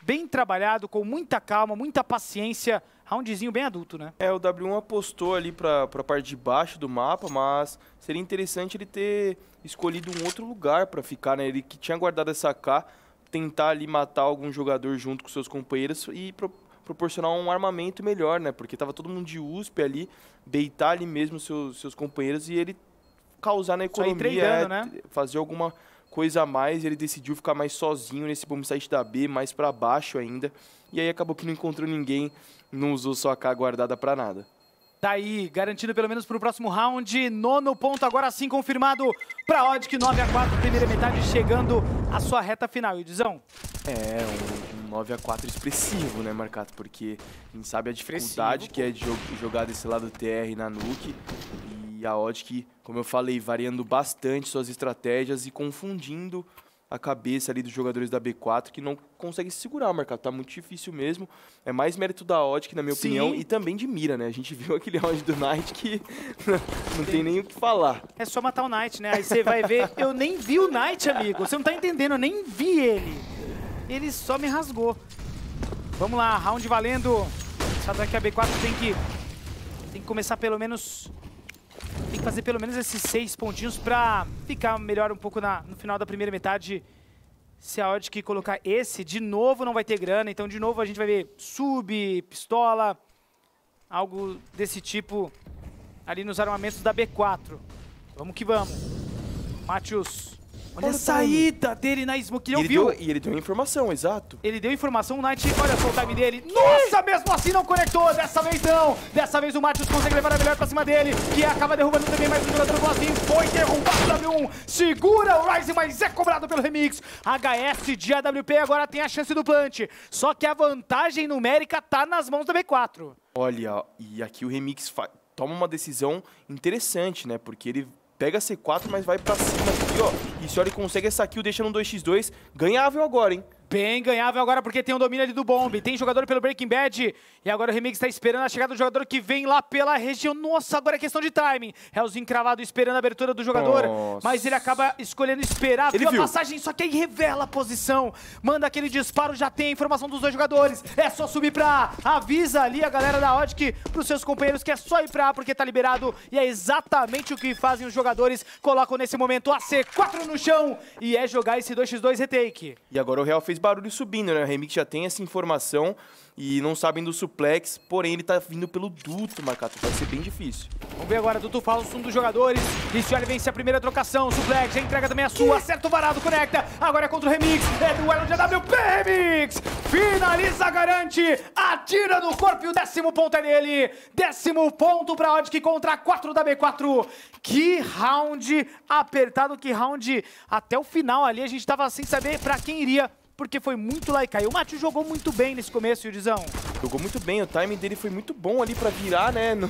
Speaker 2: bem trabalhado, com muita calma, muita paciência. Roundzinho bem adulto, né?
Speaker 1: É, o W1 apostou ali pra, pra parte de baixo do mapa, mas seria interessante ele ter escolhido um outro lugar pra ficar, né? Ele que tinha guardado essa K, tentar ali matar algum jogador junto com seus companheiros e pro- proporcionar um armamento melhor, né? Porque tava todo mundo de USP ali, beitar ali mesmo seus, seus companheiros e ele causar na economia, é,
Speaker 2: né?
Speaker 1: fazer alguma coisa a mais, ele decidiu ficar mais sozinho nesse bombsite da B, mais pra baixo ainda. E aí acabou que não encontrou ninguém, não usou sua K guardada pra nada.
Speaker 2: Tá aí, garantido pelo menos pro próximo round. Nono ponto agora sim confirmado pra Odic 9 a 4 primeira metade chegando à sua reta final. Edizão,
Speaker 1: É, um, um 9 a 4 expressivo, né, Marcato? Porque a gente sabe a dificuldade que é de jo- jogar desse lado TR na Nuke. E a Odic, como eu falei, variando bastante suas estratégias e confundindo a cabeça ali dos jogadores da B4 que não conseguem se segurar, Marcato. Tá muito difícil mesmo. É mais mérito da Odic, na minha
Speaker 2: Sim.
Speaker 1: opinião, e também de mira, né? A gente viu aquele round do Knight que não tem nem o que falar.
Speaker 2: é só matar o Knight, né? Aí você vai ver, eu nem vi o Knight, amigo. Você não tá entendendo, eu nem vi ele. Ele só me rasgou. Vamos lá, round valendo. Sabe que a B4 tem que tem que começar pelo menos tem que fazer pelo menos esses seis pontinhos pra ficar melhor um pouco na, no final da primeira metade. Se a Odic colocar esse, de novo não vai ter grana, então de novo a gente vai ver sub, pistola, algo desse tipo ali nos armamentos da B4. Vamos que vamos. Matheus, olha
Speaker 1: Olha
Speaker 2: a
Speaker 1: o
Speaker 2: saída dele na smoke, ele
Speaker 1: ele,
Speaker 2: ouviu?
Speaker 1: deu, e ele deu informação, exato.
Speaker 2: Ele deu informação, o Knight, olha só o time dele. Nossa, mesmo assim não conectou. Dessa vez não. Dessa vez o Matheus consegue levar a melhor pra cima dele, que acaba derrubando também mais um jogador do. Foi derrubado o W1. Segura o Ryze, mas é cobrado pelo Remix. HS de AWP agora tem a chance do plant. Só que a vantagem numérica tá nas mãos da B4.
Speaker 1: Olha, e aqui o Remix toma uma decisão interessante, né? Porque ele pega C4, mas vai pra cima aqui, ó. E se ele consegue essa kill deixando um 2x2, ganhável agora, hein?
Speaker 2: Bem ganhável agora porque tem o domínio ali do Bomb. Tem jogador pelo Breaking Bad. E agora o Remix tá esperando a chegada do jogador que vem lá pela região. Nossa, agora é questão de timing. Hellzinho cravado esperando a abertura do jogador.
Speaker 1: Nossa.
Speaker 2: Mas ele acaba escolhendo esperar.
Speaker 1: Ele
Speaker 2: viu,
Speaker 1: viu.
Speaker 2: a passagem, só que aí revela a posição. Manda aquele disparo, já tem a informação dos dois jogadores. É só subir pra A. Avisa ali a galera da Odic pros seus companheiros que é só ir pra A porque tá liberado. E é exatamente o que fazem os jogadores. Colocam nesse momento a C4 no chão. E é jogar esse 2x2 retake.
Speaker 1: E agora o Real fez barulho subindo, né? O Remix já tem essa informação e não sabem do suplex, porém ele tá vindo pelo duto, Marcato. Vai ser bem difícil.
Speaker 2: Vamos ver agora, Duto Falso, um dos jogadores. Riccioli vence a primeira trocação. Suplex já entrega também a sua. Acerta o varado, conecta. Agora é contra o Remix. É duelo de AWP Remix. Finaliza, garante. Atira no corpo e o décimo ponto é dele. Décimo ponto pra Odic contra 4 da B4. Que round apertado, que round até o final ali. A gente tava sem saber pra quem iria. Porque foi muito lá e caiu. O Matheus jogou muito bem nesse começo, Yudizão.
Speaker 1: Jogou muito bem, o timing dele foi muito bom ali pra virar, né? No,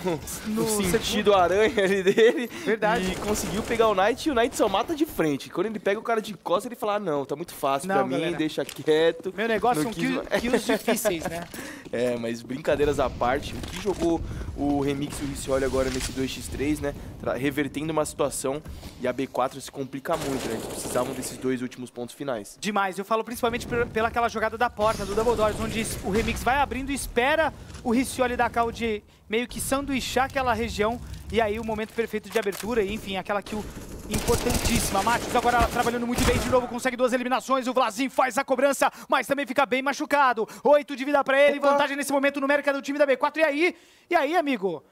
Speaker 1: no
Speaker 2: No
Speaker 1: sentido aranha ali dele.
Speaker 2: Verdade.
Speaker 1: E conseguiu pegar o Knight e o Knight só mata de frente. Quando ele pega o cara de costas, ele fala: ah, não, tá muito fácil
Speaker 2: Não,
Speaker 1: pra mim,
Speaker 2: galera.
Speaker 1: deixa quieto.
Speaker 2: Meu negócio são
Speaker 1: quis
Speaker 2: kills difíceis, né?
Speaker 1: É, mas brincadeiras à parte, o que jogou o Remix e o Riccioli agora nesse 2x3, né? Revertendo uma situação e a B4 se complica muito, né? Eles precisavam desses dois últimos pontos finais.
Speaker 2: Demais. Eu falo principalmente pela aquela jogada da porta, do Double Doors, onde o Remix vai abrindo e espera o Riccioli dar cal de meio que sanduichar aquela região. E aí o momento perfeito de abertura, enfim, aquela kill importantíssima. Matheus agora trabalhando muito bem de novo, consegue duas eliminações. O Vlasin faz a cobrança, mas também fica bem machucado. Oito de vida pra ele,
Speaker 1: Opa.
Speaker 2: vantagem nesse momento numérica do time da B4. E aí, e aí, amigo?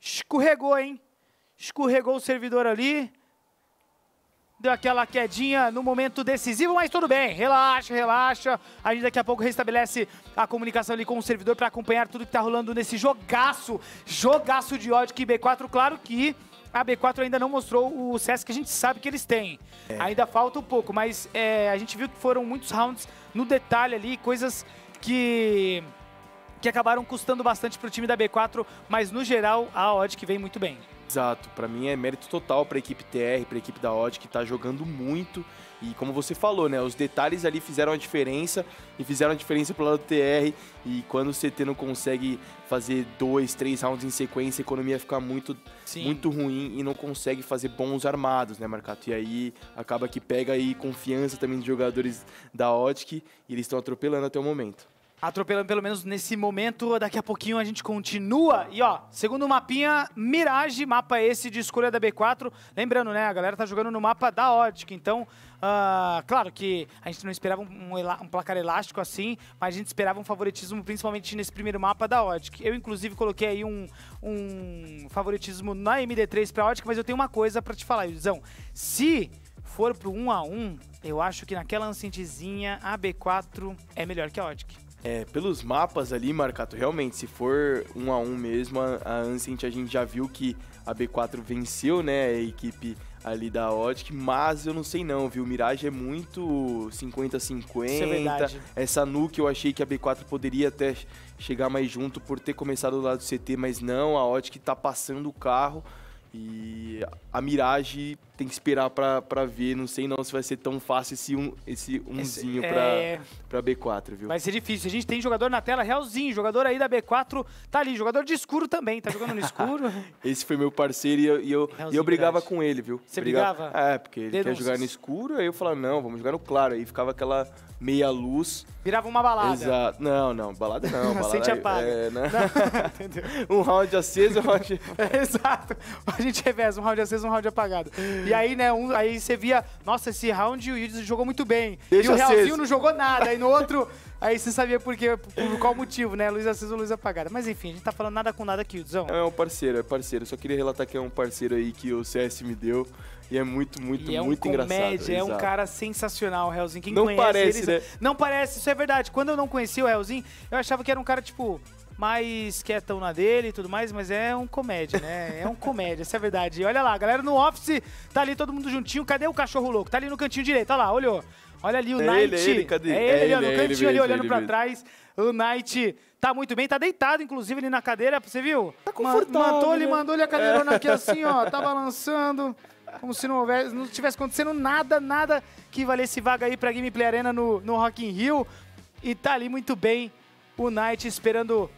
Speaker 2: Escorregou, hein? Escorregou o servidor ali. Deu aquela quedinha no momento decisivo, mas tudo bem. Relaxa, relaxa. A gente daqui a pouco restabelece a comunicação ali com o servidor para acompanhar tudo que tá rolando nesse jogaço. Jogaço de ódio que B4. Claro que a B4 ainda não mostrou o CS que a gente sabe que eles têm. Ainda falta um pouco, mas é, a gente viu que foram muitos rounds no detalhe ali, coisas que que acabaram custando bastante pro time da B4, mas no geral a odd que vem muito bem.
Speaker 1: Exato, pra mim é mérito total pra equipe TR, pra equipe da Odd, que tá jogando muito. E como você falou, né, os detalhes ali fizeram a diferença e fizeram a diferença pro lado do TR. E quando o CT não consegue fazer dois, três rounds em sequência, a economia fica muito,
Speaker 2: Sim.
Speaker 1: muito ruim e não consegue fazer bons armados, né, Marcato? E aí acaba que pega aí confiança também dos jogadores da Odd e eles estão atropelando até o momento.
Speaker 2: Atropelando pelo menos nesse momento, daqui a pouquinho a gente continua. E ó, segundo mapinha, Mirage, mapa esse de escolha da B4. Lembrando, né, a galera tá jogando no mapa da Ótica, então, ah, claro que a gente não esperava um, elá- um placar elástico assim, mas a gente esperava um favoritismo, principalmente nesse primeiro mapa da Ótica. Eu, inclusive, coloquei aí um, um favoritismo na MD3 pra Ótica, mas eu tenho uma coisa pra te falar, Ilzão. Se for pro 1 a 1 eu acho que naquela ancientezinha a B4 é melhor que a Ótica.
Speaker 1: É, pelos mapas ali, Marcato, realmente, se for um a um mesmo, a Ancient a gente já viu que a B4 venceu, né, a equipe ali da Optic, mas eu não sei não, viu? Mirage é muito 50-50.
Speaker 2: Isso é.
Speaker 1: Essa Nuke eu achei que a B4 poderia até chegar mais junto por ter começado do lado do CT, mas não, a Optic tá passando o carro. E a Mirage tem que esperar pra, pra ver, não sei não se vai ser tão fácil esse, um, esse umzinho pra,
Speaker 2: é,
Speaker 1: pra B4, viu?
Speaker 2: vai ser difícil. A gente tem jogador na tela, realzinho. Jogador aí da B4 tá ali. Jogador de escuro também. Tá jogando no escuro.
Speaker 1: Esse foi meu parceiro e eu, e eu, e eu brigava com ele, viu?
Speaker 2: Você brigava?
Speaker 1: É, porque ele quer
Speaker 2: Denúncias.
Speaker 1: jogar no escuro, aí eu falava, não, vamos jogar no claro. Aí ficava aquela meia luz.
Speaker 2: Virava uma balada.
Speaker 1: Exato. Não, não, balada não. Balada,
Speaker 2: Sente apaga.
Speaker 1: É, né?
Speaker 2: Entendeu?
Speaker 1: um round aceso, um round...
Speaker 2: Exato. A gente reveza, um round aceso, um round apagado. E aí, né, um, aí você via, nossa, esse round o Yudis jogou muito bem.
Speaker 1: Deixa
Speaker 2: e o Realzinho
Speaker 1: aceso.
Speaker 2: não jogou nada. Aí no outro, aí você sabia por quê, por qual motivo, né? Luz acesa, luz apagada. Mas enfim, a gente tá falando nada com nada aqui, Yudzão.
Speaker 1: É um parceiro, é parceiro. Só queria relatar que é um parceiro aí que o CS me deu. E é muito, muito,
Speaker 2: E é um
Speaker 1: muito engraçado.
Speaker 2: comédia, é um cara sensacional, o Hellzinho. Quem
Speaker 1: Não
Speaker 2: conhece
Speaker 1: parece,
Speaker 2: ele,
Speaker 1: né?
Speaker 2: Não parece, isso é verdade. Quando eu não conhecia o Hellzinho, eu achava que era um cara, tipo, mais quietão na dele e tudo mais, mas é um comédia, né? É um comédia, isso é verdade. E olha lá, a galera no office, tá ali todo mundo juntinho. Cadê o cachorro louco? Tá ali no cantinho direito, olha lá, olhou. Olha ali o
Speaker 1: É
Speaker 2: Knight.
Speaker 1: ele, é ele, cadê?
Speaker 2: É ele,
Speaker 1: É
Speaker 2: ali, ó,
Speaker 1: ele,
Speaker 2: no
Speaker 1: é
Speaker 2: cantinho
Speaker 1: ele
Speaker 2: ali,
Speaker 1: mesmo,
Speaker 2: olhando
Speaker 1: ele
Speaker 2: pra
Speaker 1: mesmo.
Speaker 2: trás. O Knight tá muito bem, tá deitado, inclusive, ali na cadeira, você viu? Tá
Speaker 1: confortável,
Speaker 2: Mandou-lhe,
Speaker 1: né?
Speaker 2: mandou-lhe a cadeirona aqui assim, ó, tá balançando. Como se não houvesse, não tivesse acontecendo nada, nada que valesse vaga aí pra Gameplay Arena no, no Rock in Rio. E tá ali muito bem o Knight esperando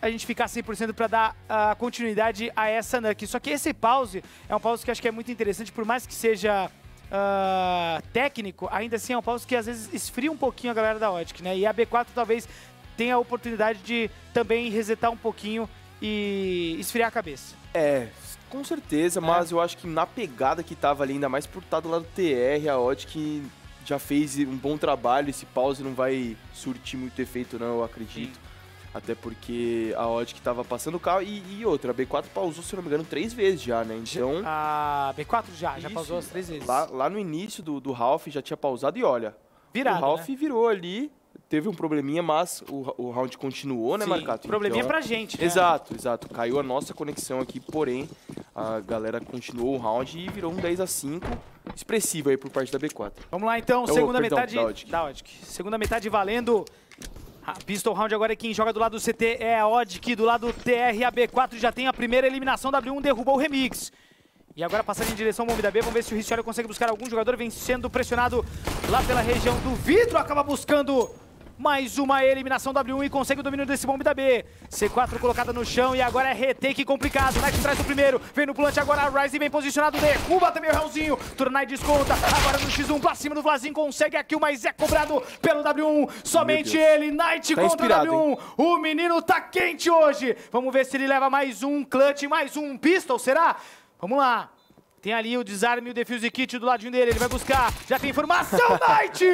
Speaker 2: a gente ficar 100% pra dar a continuidade a essa Nuke. Só que esse pause é um pause que acho que é muito interessante, por mais que seja ah, técnico, ainda assim é um pause que às vezes esfria um pouquinho a galera da Optic, né? E a B4 talvez tenha a oportunidade de também resetar um pouquinho e esfriar a cabeça.
Speaker 1: É, com certeza, mas eu acho que na pegada que tava ali, ainda mais por estar do lado do TR, a Otic já fez um bom trabalho. Esse pause não vai surtir muito efeito, não, eu acredito. Até porque a Otic tava passando o carro e, e outra, a B4 pausou, se não me engano, três vezes já, né? Então,
Speaker 2: A B4 já, já
Speaker 1: Isso.
Speaker 2: pausou as três vezes.
Speaker 1: lá, lá no início do, do Ralph já tinha pausado e olha,
Speaker 2: Virado,
Speaker 1: o Ralph
Speaker 2: né?
Speaker 1: virou ali, teve um probleminha, mas o, o round continuou, né,
Speaker 2: Sim,
Speaker 1: Marcato?
Speaker 2: Probleminha
Speaker 1: Então,
Speaker 2: pra gente, né?
Speaker 1: Exato, exato. Caiu a nossa conexão aqui, porém, a galera continuou o round e virou um 10 a 5 expressivo aí por parte da B4.
Speaker 2: Vamos lá então,
Speaker 1: Oh,
Speaker 2: segunda
Speaker 1: perdão,
Speaker 2: metade
Speaker 1: da Odic.
Speaker 2: Segunda metade valendo. Pistol Round agora é quem joga do lado do CT é a Odic, do lado do TR, a B4 já tem a primeira eliminação, W1 derrubou o Remix. E agora passando em direção ao Bomb da B, vamos ver se o Riccioli consegue buscar algum jogador, vem sendo pressionado lá pela região do vidro, acaba buscando mais uma eliminação W1 e consegue o domínio desse bombe da B. C4 colocada no chão e agora é retake complicado. Knight traz o primeiro, vem no pulante agora a Ryze bem posicionado, derruba também o Realzinho. Turnai desconta, agora no X1 pra cima do Vlazinho, consegue a kill, mas é cobrado pelo W1. Somente ele, Knight
Speaker 1: Tá
Speaker 2: contra
Speaker 1: inspirado,
Speaker 2: W1. O menino tá quente hoje. Vamos ver se ele leva mais um clutch, mais um pistol, será? Vamos lá. Tem ali o desarme e o defuse kit do ladinho dele. Ele vai buscar. Já tem informação, Knight!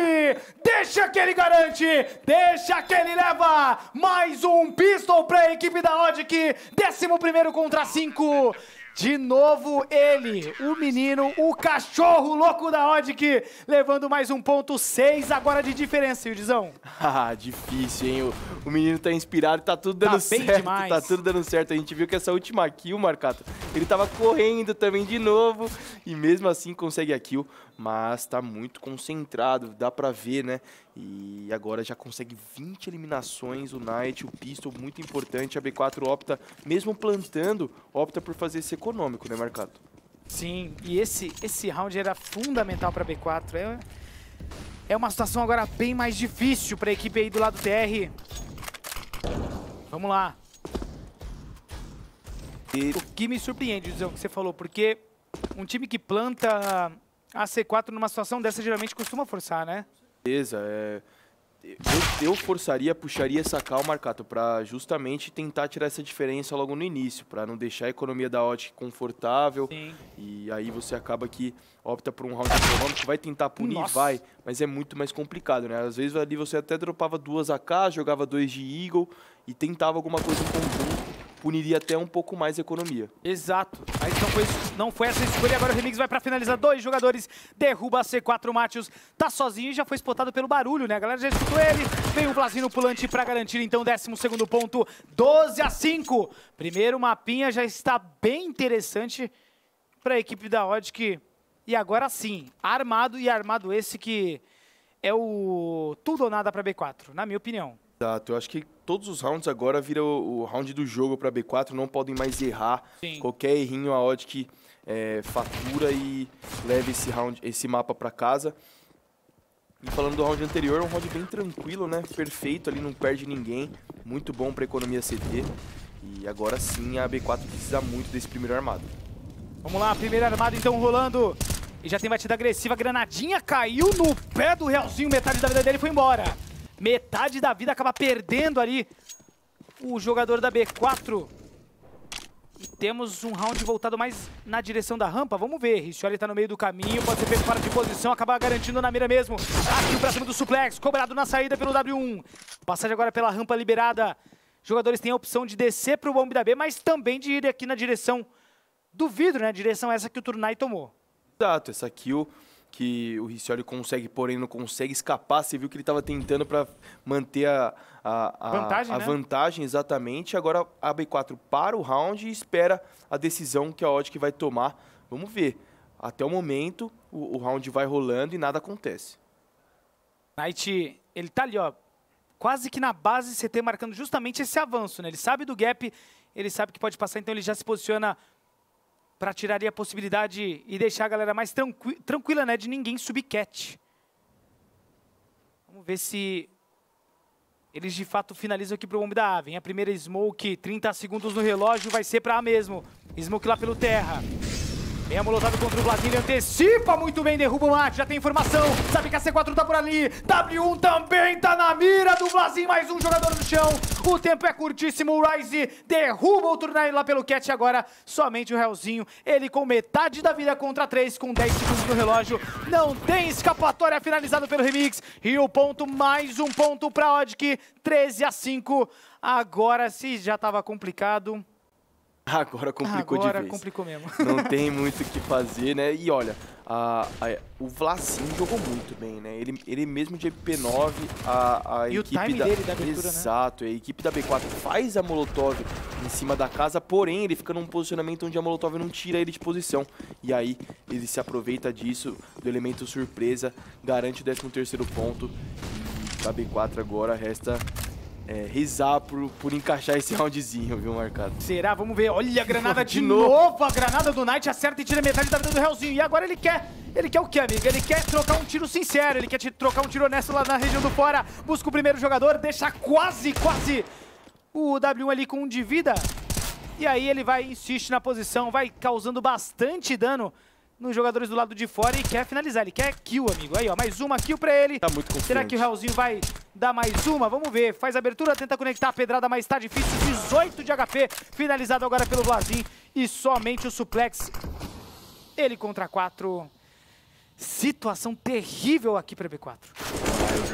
Speaker 2: Deixa que ele garante! Deixa que ele leva! Mais um pistol pra equipe da Odic. Décimo primeiro contra cinco. De novo ele, o menino, o cachorro louco da Odic, levando mais um ponto seis agora de diferença, Yudizão.
Speaker 1: Ah, difícil, hein? O, o menino tá inspirado, tá tudo
Speaker 2: Tá
Speaker 1: dando
Speaker 2: bem
Speaker 1: certo.
Speaker 2: demais.
Speaker 1: Tá tudo dando certo. A gente viu que essa última kill, Marcato, ele tava correndo também de novo e mesmo assim consegue a kill, mas tá muito concentrado, dá pra ver, né? E agora já consegue 20 eliminações, o Knight, o Pistol, muito importante. A B4 opta, mesmo plantando, opta por fazer esse econômico, né, Marcato?
Speaker 2: Sim, e esse, esse round era fundamental para B4. É, é uma situação agora bem mais difícil para a equipe aí do lado do TR. Vamos lá.
Speaker 1: E
Speaker 2: O que me surpreende, Dizão, que você falou, porque um time que planta a C4 numa situação dessa geralmente costuma forçar, né?
Speaker 1: Beleza, é... Eu, eu forçaria, puxaria essa calma, Marcato, pra justamente tentar tirar essa diferença logo no início, pra não deixar a economia da OTIC confortável.
Speaker 2: Sim.
Speaker 1: E aí você acaba que opta por um round econômico, vai tentar punir,
Speaker 2: Nossa.
Speaker 1: vai, mas é muito mais complicado, né? Às vezes ali você até dropava duas AK, jogava dois de Eagle e tentava alguma coisa em conjunto puniria até um pouco mais a economia.
Speaker 2: Exato. Mas não foi, não foi essa escolha. Agora o Remix vai pra finalizar. Dois jogadores. Derruba a C4. Matius tá sozinho e já foi spotado pelo barulho, né? A galera já escutou ele. Vem o Blazinho pulante pra garantir, então, 12 segundo ponto. 12 a 5. Primeiro mapinha já está bem interessante pra equipe da Odd E agora sim, armado e armado esse que é o tudo ou nada pra B4, na minha opinião.
Speaker 1: Exato, eu acho que todos os rounds agora viram o, round do jogo para B4, não podem mais errar.
Speaker 2: Sim.
Speaker 1: Qualquer errinho a odd que é, fatura e leve esse round, esse mapa para casa. E falando do round anterior, um round bem tranquilo, né? Perfeito ali, não perde ninguém. Muito bom para economia CT. E agora sim a B4 precisa muito desse primeiro armado.
Speaker 2: Vamos lá, primeiro armado então rolando. E já tem batida agressiva, granadinha caiu no pé do Realzinho, metade da vida dele foi embora metade da vida, acaba perdendo ali o jogador da B4. E temos um round voltado mais na direção da rampa. Vamos ver. Riccioli tá no meio do caminho, pode ser feito fora de posição, acaba garantindo na mira mesmo. Aqui pra cima do suplex, cobrado na saída pelo W1. Passagem agora pela rampa liberada. Jogadores têm a opção de descer pro bombe da B, mas também de ir aqui na direção do vidro, né? Direção essa que o Turnai tomou.
Speaker 1: Exato, essa kill que o Riccioli consegue, porém não consegue escapar. Você viu que ele estava tentando para manter a, a, a,
Speaker 2: vantagem,
Speaker 1: a
Speaker 2: né?
Speaker 1: vantagem, exatamente. Agora a B4 para o round e espera a decisão que a Odd vai tomar. Vamos ver. Até o momento, o, o round vai rolando e nada acontece.
Speaker 2: Knight, ele tá ali, ó, quase que na base CT marcando justamente esse avanço, né? Ele sabe do gap, ele sabe que pode passar, então ele já se posiciona para tirar a possibilidade e deixar a galera mais tranqui tranquila, né, de ninguém subir cat. Vamos ver se eles de fato finalizam aqui pro bombe da A. Vem a primeira smoke, 30 segundos no relógio, vai ser para A mesmo. Smoke lá pelo terra. Vem a contra o Vladimir, antecipa muito bem, derruba o mate, já tem informação, sabe que a C4 tá por ali, W1 também tá na mira do Vlasim, mais um jogador no chão, o tempo é curtíssimo, o Ryze derruba o Turnai lá pelo Cat, agora. Somente o Realzinho, ele com metade da vida contra 3, com 10 segundos no relógio, não tem escapatória finalizado pelo Remix, e o ponto, mais um ponto pra Odk, 13 a 5, agora se já tava complicado...
Speaker 1: Agora complicou
Speaker 2: Agora
Speaker 1: de vez.
Speaker 2: complicou mesmo.
Speaker 1: Não tem muito o que fazer, né? E olha, a, a, o Vlasim jogou muito bem, né? Ele, ele mesmo de MP9, a, a
Speaker 2: e
Speaker 1: equipe
Speaker 2: o time
Speaker 1: da...
Speaker 2: dele da abertura,
Speaker 1: Exato,
Speaker 2: né?
Speaker 1: a equipe da B4 faz a Molotov em cima da casa, porém ele fica num posicionamento onde a Molotov não tira ele de posição. E aí ele se aproveita disso, do elemento surpresa, garante o 13º ponto. E a B4 agora resta é, rezar por, por encaixar esse roundzinho, viu, Marcado?
Speaker 2: Será? Vamos ver. Olha a granada de,
Speaker 1: De
Speaker 2: novo.
Speaker 1: novo.
Speaker 2: A granada do Knight acerta e tira metade da vida do Realzinho. E agora ele quer... Ele quer o quê, amigo? Ele quer trocar um tiro sincero. Ele quer trocar um tiro honesto lá na região do fora. Busca o primeiro jogador. Deixa quase, quase o W1 ali com um de vida. E aí ele vai, insiste na posição. Vai causando bastante dano nos jogadores do lado de fora e quer finalizar. Ele quer kill, amigo. Aí, ó, mais uma kill pra ele.
Speaker 1: Tá muito confiante.
Speaker 2: Será que o Realzinho vai dar mais uma? Vamos ver. Faz abertura, tenta conectar a pedrada, mas tá difícil. 18 de HP, finalizado agora pelo Blazin. E somente o suplex. Ele contra 4. Situação terrível aqui pra B4.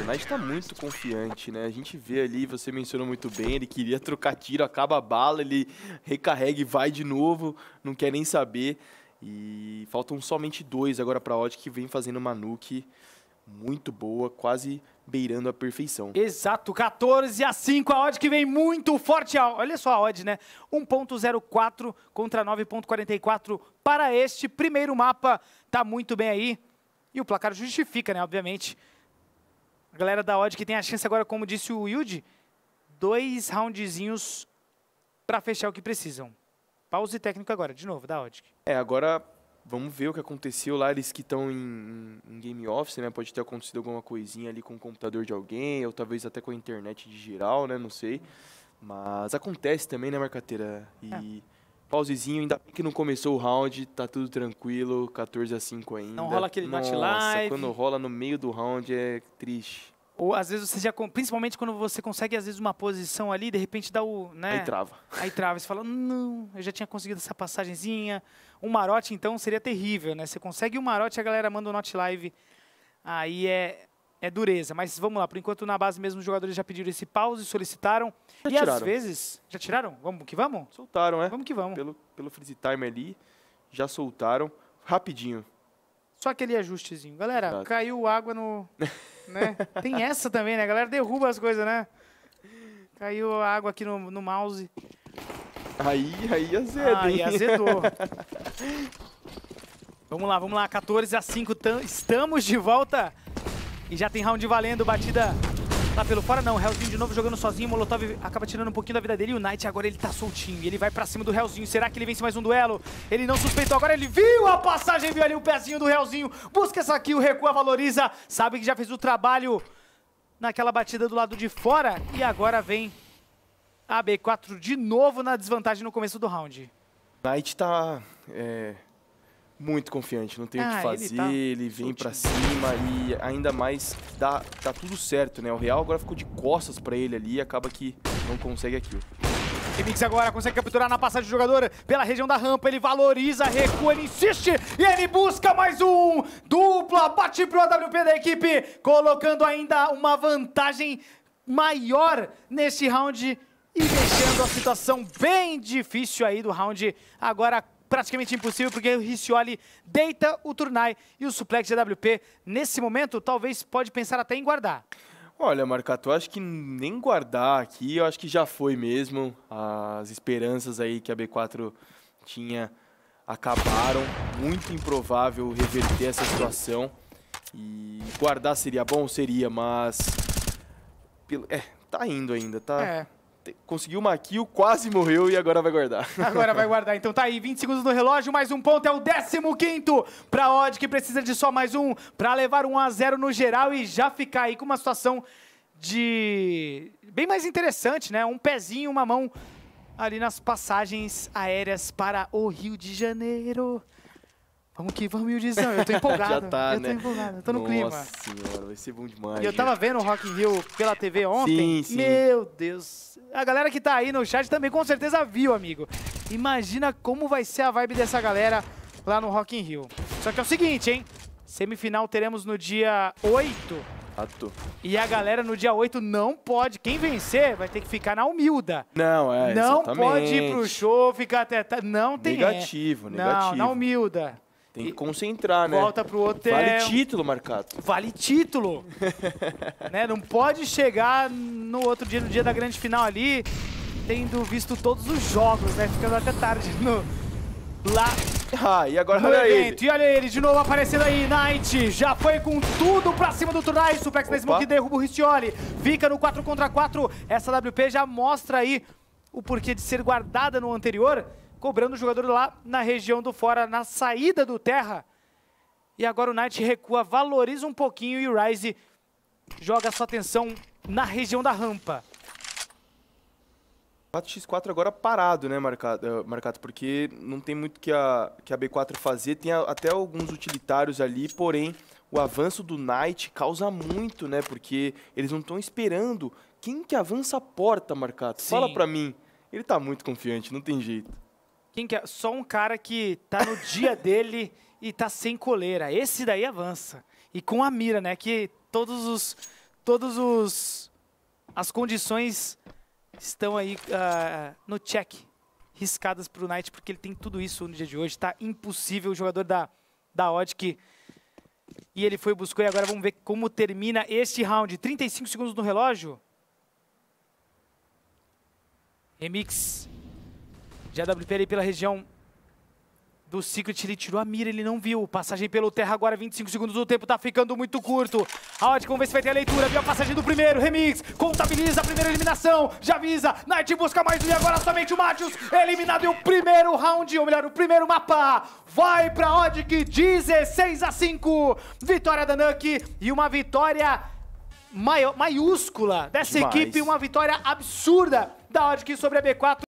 Speaker 1: O Knight tá muito confiante, né? A gente vê ali, você mencionou muito bem, ele queria trocar tiro, acaba a bala, ele recarrega e vai de novo, não quer nem saber. E faltam somente dois agora pra Odd, que vem fazendo uma nuke muito boa, quase beirando a perfeição.
Speaker 2: Exato, 14 a 5, a odd que vem muito forte. Olha só a odd, né? 1.04 contra 9.44 para este primeiro mapa. Tá muito bem aí. E o placar justifica, né? Obviamente. A galera da odd que tem a chance agora, como disse o Yuji, dois roundzinhos para fechar o que precisam. Pause técnico agora, de novo, da odd.
Speaker 1: É, agora vamos ver o que aconteceu lá. Eles que estão em, em, game office, né? Pode ter acontecido alguma coisinha ali com o computador de alguém, ou talvez até com a internet de geral, né? Não sei. Mas acontece também, né, Marcateira? E
Speaker 2: É.
Speaker 1: pausezinho, ainda bem que não começou o round, tá tudo tranquilo, 14 a 5 ainda.
Speaker 2: Não rola aquele
Speaker 1: Nossa,
Speaker 2: live.
Speaker 1: quando rola no meio do round é triste.
Speaker 2: Ou às vezes você já, principalmente quando você consegue às vezes uma posição ali, de repente dá o, né?
Speaker 1: Aí trava.
Speaker 2: Aí trava, você fala, não, eu já tinha conseguido essa passagenzinha. Um marote, então, seria terrível, né? Você consegue um marote, a galera manda um not live. Aí é, é dureza. Mas vamos lá, por enquanto na base mesmo os jogadores já pediram esse pause, solicitaram.
Speaker 1: Já
Speaker 2: e às
Speaker 1: tiraram.
Speaker 2: vezes. Já tiraram? Vamos que vamos?
Speaker 1: Soltaram, né?
Speaker 2: Vamos que vamos.
Speaker 1: Pelo, pelo freeze timer ali, já soltaram. Rapidinho.
Speaker 2: Só aquele ajustezinho. Galera,
Speaker 1: Exato.
Speaker 2: caiu água no. né? Tem essa também, né? A galera derruba as coisas, né? Caiu água aqui no, no mouse.
Speaker 1: Aí, aí hein?
Speaker 2: e azedou. vamos lá, vamos lá. 14 a 5, tam- estamos de volta. E já tem round valendo, batida lá pelo fora. Não, o Hellzinho de novo jogando sozinho. O Molotov acaba tirando um pouquinho da vida dele. E o Knight agora ele tá soltinho. Ele vai pra cima do Hellzinho. Será que ele vence mais um duelo? Ele não suspeitou. Agora ele viu a passagem, viu ali o pezinho do Hellzinho. Busca essa kill, recua, valoriza. Sabe que já fez o trabalho naquela batida do lado de fora. E agora vem a B4 de novo na desvantagem no começo do round.
Speaker 1: Knight tá é, muito confiante, não tem o
Speaker 2: Ah,
Speaker 1: que
Speaker 2: ele
Speaker 1: fazer,
Speaker 2: tá
Speaker 1: ele, vem pra
Speaker 2: soltinho.
Speaker 1: cima e ainda mais dá, tá tudo certo, né? O Real agora ficou de costas pra ele ali e acaba que não consegue aquilo.
Speaker 2: Remix agora consegue capturar na passagem do jogador pela região da rampa. Ele valoriza, recua, ele insiste e ele busca mais um. Dupla, bate pro AWP da equipe, colocando ainda uma vantagem maior nesse round e deixando a situação bem difícil aí do round. Agora praticamente impossível porque o Riccioli deita o Turnai e o suplex de AWP nesse momento talvez pode pensar até em guardar.
Speaker 1: Olha, Marcato, eu acho que nem guardar aqui, eu acho que já foi mesmo. As esperanças aí que a B4 tinha acabaram. Muito improvável reverter essa situação. E guardar seria bom? Seria, mas. É, tá indo ainda, tá?
Speaker 2: É.
Speaker 1: Conseguiu uma kill, quase morreu e agora vai guardar.
Speaker 2: Agora vai guardar. Então tá aí, 20 segundos no relógio, mais um ponto. É o 15 pra Odd, que precisa de só mais um pra levar 1 a 0 no geral e já ficar aí com uma situação de... Bem mais interessante, né? Um pezinho, uma mão ali nas passagens aéreas para o Rio de Janeiro. Vamos que vamos, Ildizão. Eu tô empolgado.
Speaker 1: Já tá,
Speaker 2: eu tô
Speaker 1: né?
Speaker 2: empolgado, eu tô no
Speaker 1: Nossa
Speaker 2: clima.
Speaker 1: senhora, vai ser bom demais.
Speaker 2: E eu tava vendo o Rock in Rio pela TV ontem.
Speaker 1: Sim, sim.
Speaker 2: Meu Deus. A galera que tá aí no chat também com certeza viu, amigo. Imagina como vai ser a vibe dessa galera lá no Rock in Rio. Só que é o seguinte, hein? Semifinal teremos no dia 8.
Speaker 1: Exato.
Speaker 2: E a galera no dia 8 não pode. Quem vencer vai ter que ficar na humilda.
Speaker 1: Não, é,
Speaker 2: não
Speaker 1: exatamente.
Speaker 2: pode ir pro show, ficar até. Não tem.
Speaker 1: Negativo,
Speaker 2: Não,
Speaker 1: negativo.
Speaker 2: na humilda.
Speaker 1: Tem que concentrar, né?
Speaker 2: Volta pro hotel.
Speaker 1: Vale título, Marcato.
Speaker 2: vale título. né? Não pode chegar no outro dia, no dia da grande final ali, tendo visto todos os jogos, né? Ficando até tarde no, lá
Speaker 1: Ah, e agora olha
Speaker 2: evento.
Speaker 1: ele.
Speaker 2: E olha ele de novo aparecendo aí, Knight. Já foi com tudo pra cima do Turnai. Suplex na
Speaker 1: Opa.
Speaker 2: Smoke derruba o Riccioli. Fica no 4 contra 4. Essa WP já mostra aí o porquê de ser guardada no anterior, cobrando o jogador lá na região do fora, na saída do terra. E agora o Knight recua, valoriza um pouquinho e o Ryze joga sua atenção na região da rampa.
Speaker 1: 4x4 agora parado, né, Marcato? eh, Marcato, porque não tem muito que a, que a B4 fazer. Tem a- até alguns utilitários ali, porém, o avanço do Knight causa muito, né? Porque eles não estão esperando. Quem que avança a porta, Marcato? Fala
Speaker 2: Sim.
Speaker 1: pra mim. Ele tá muito confiante, não tem jeito.
Speaker 2: Quem que é? Só um cara que tá no dia dele e tá sem coleira. Esse daí avança. E com a mira, né? Que todos os. Todos os. As condições estão aí ah, no check. Riscadas pro Knight, porque ele tem tudo isso no dia de hoje. Tá impossível o jogador da, da Odd que. E ele foi buscou e agora vamos ver como termina este round. 35 segundos no relógio. Remix de AWP ali pela região do Secret, ele tirou a mira, ele não viu. Passagem pelo terra agora, 25 segundos do tempo, tá ficando muito curto. A Odd, vamos ver se vai ter a leitura. Viu a passagem do primeiro, Remix, contabiliza a primeira eliminação, já avisa. Knight busca mais um e agora somente o Matius, eliminado em o primeiro round, ou melhor, o primeiro mapa. Vai pra Odd, que 16 a 5. Vitória da Nuke e uma vitória maiúscula dessa
Speaker 1: Demais.
Speaker 2: equipe, uma vitória absurda da Odd sobre a B4.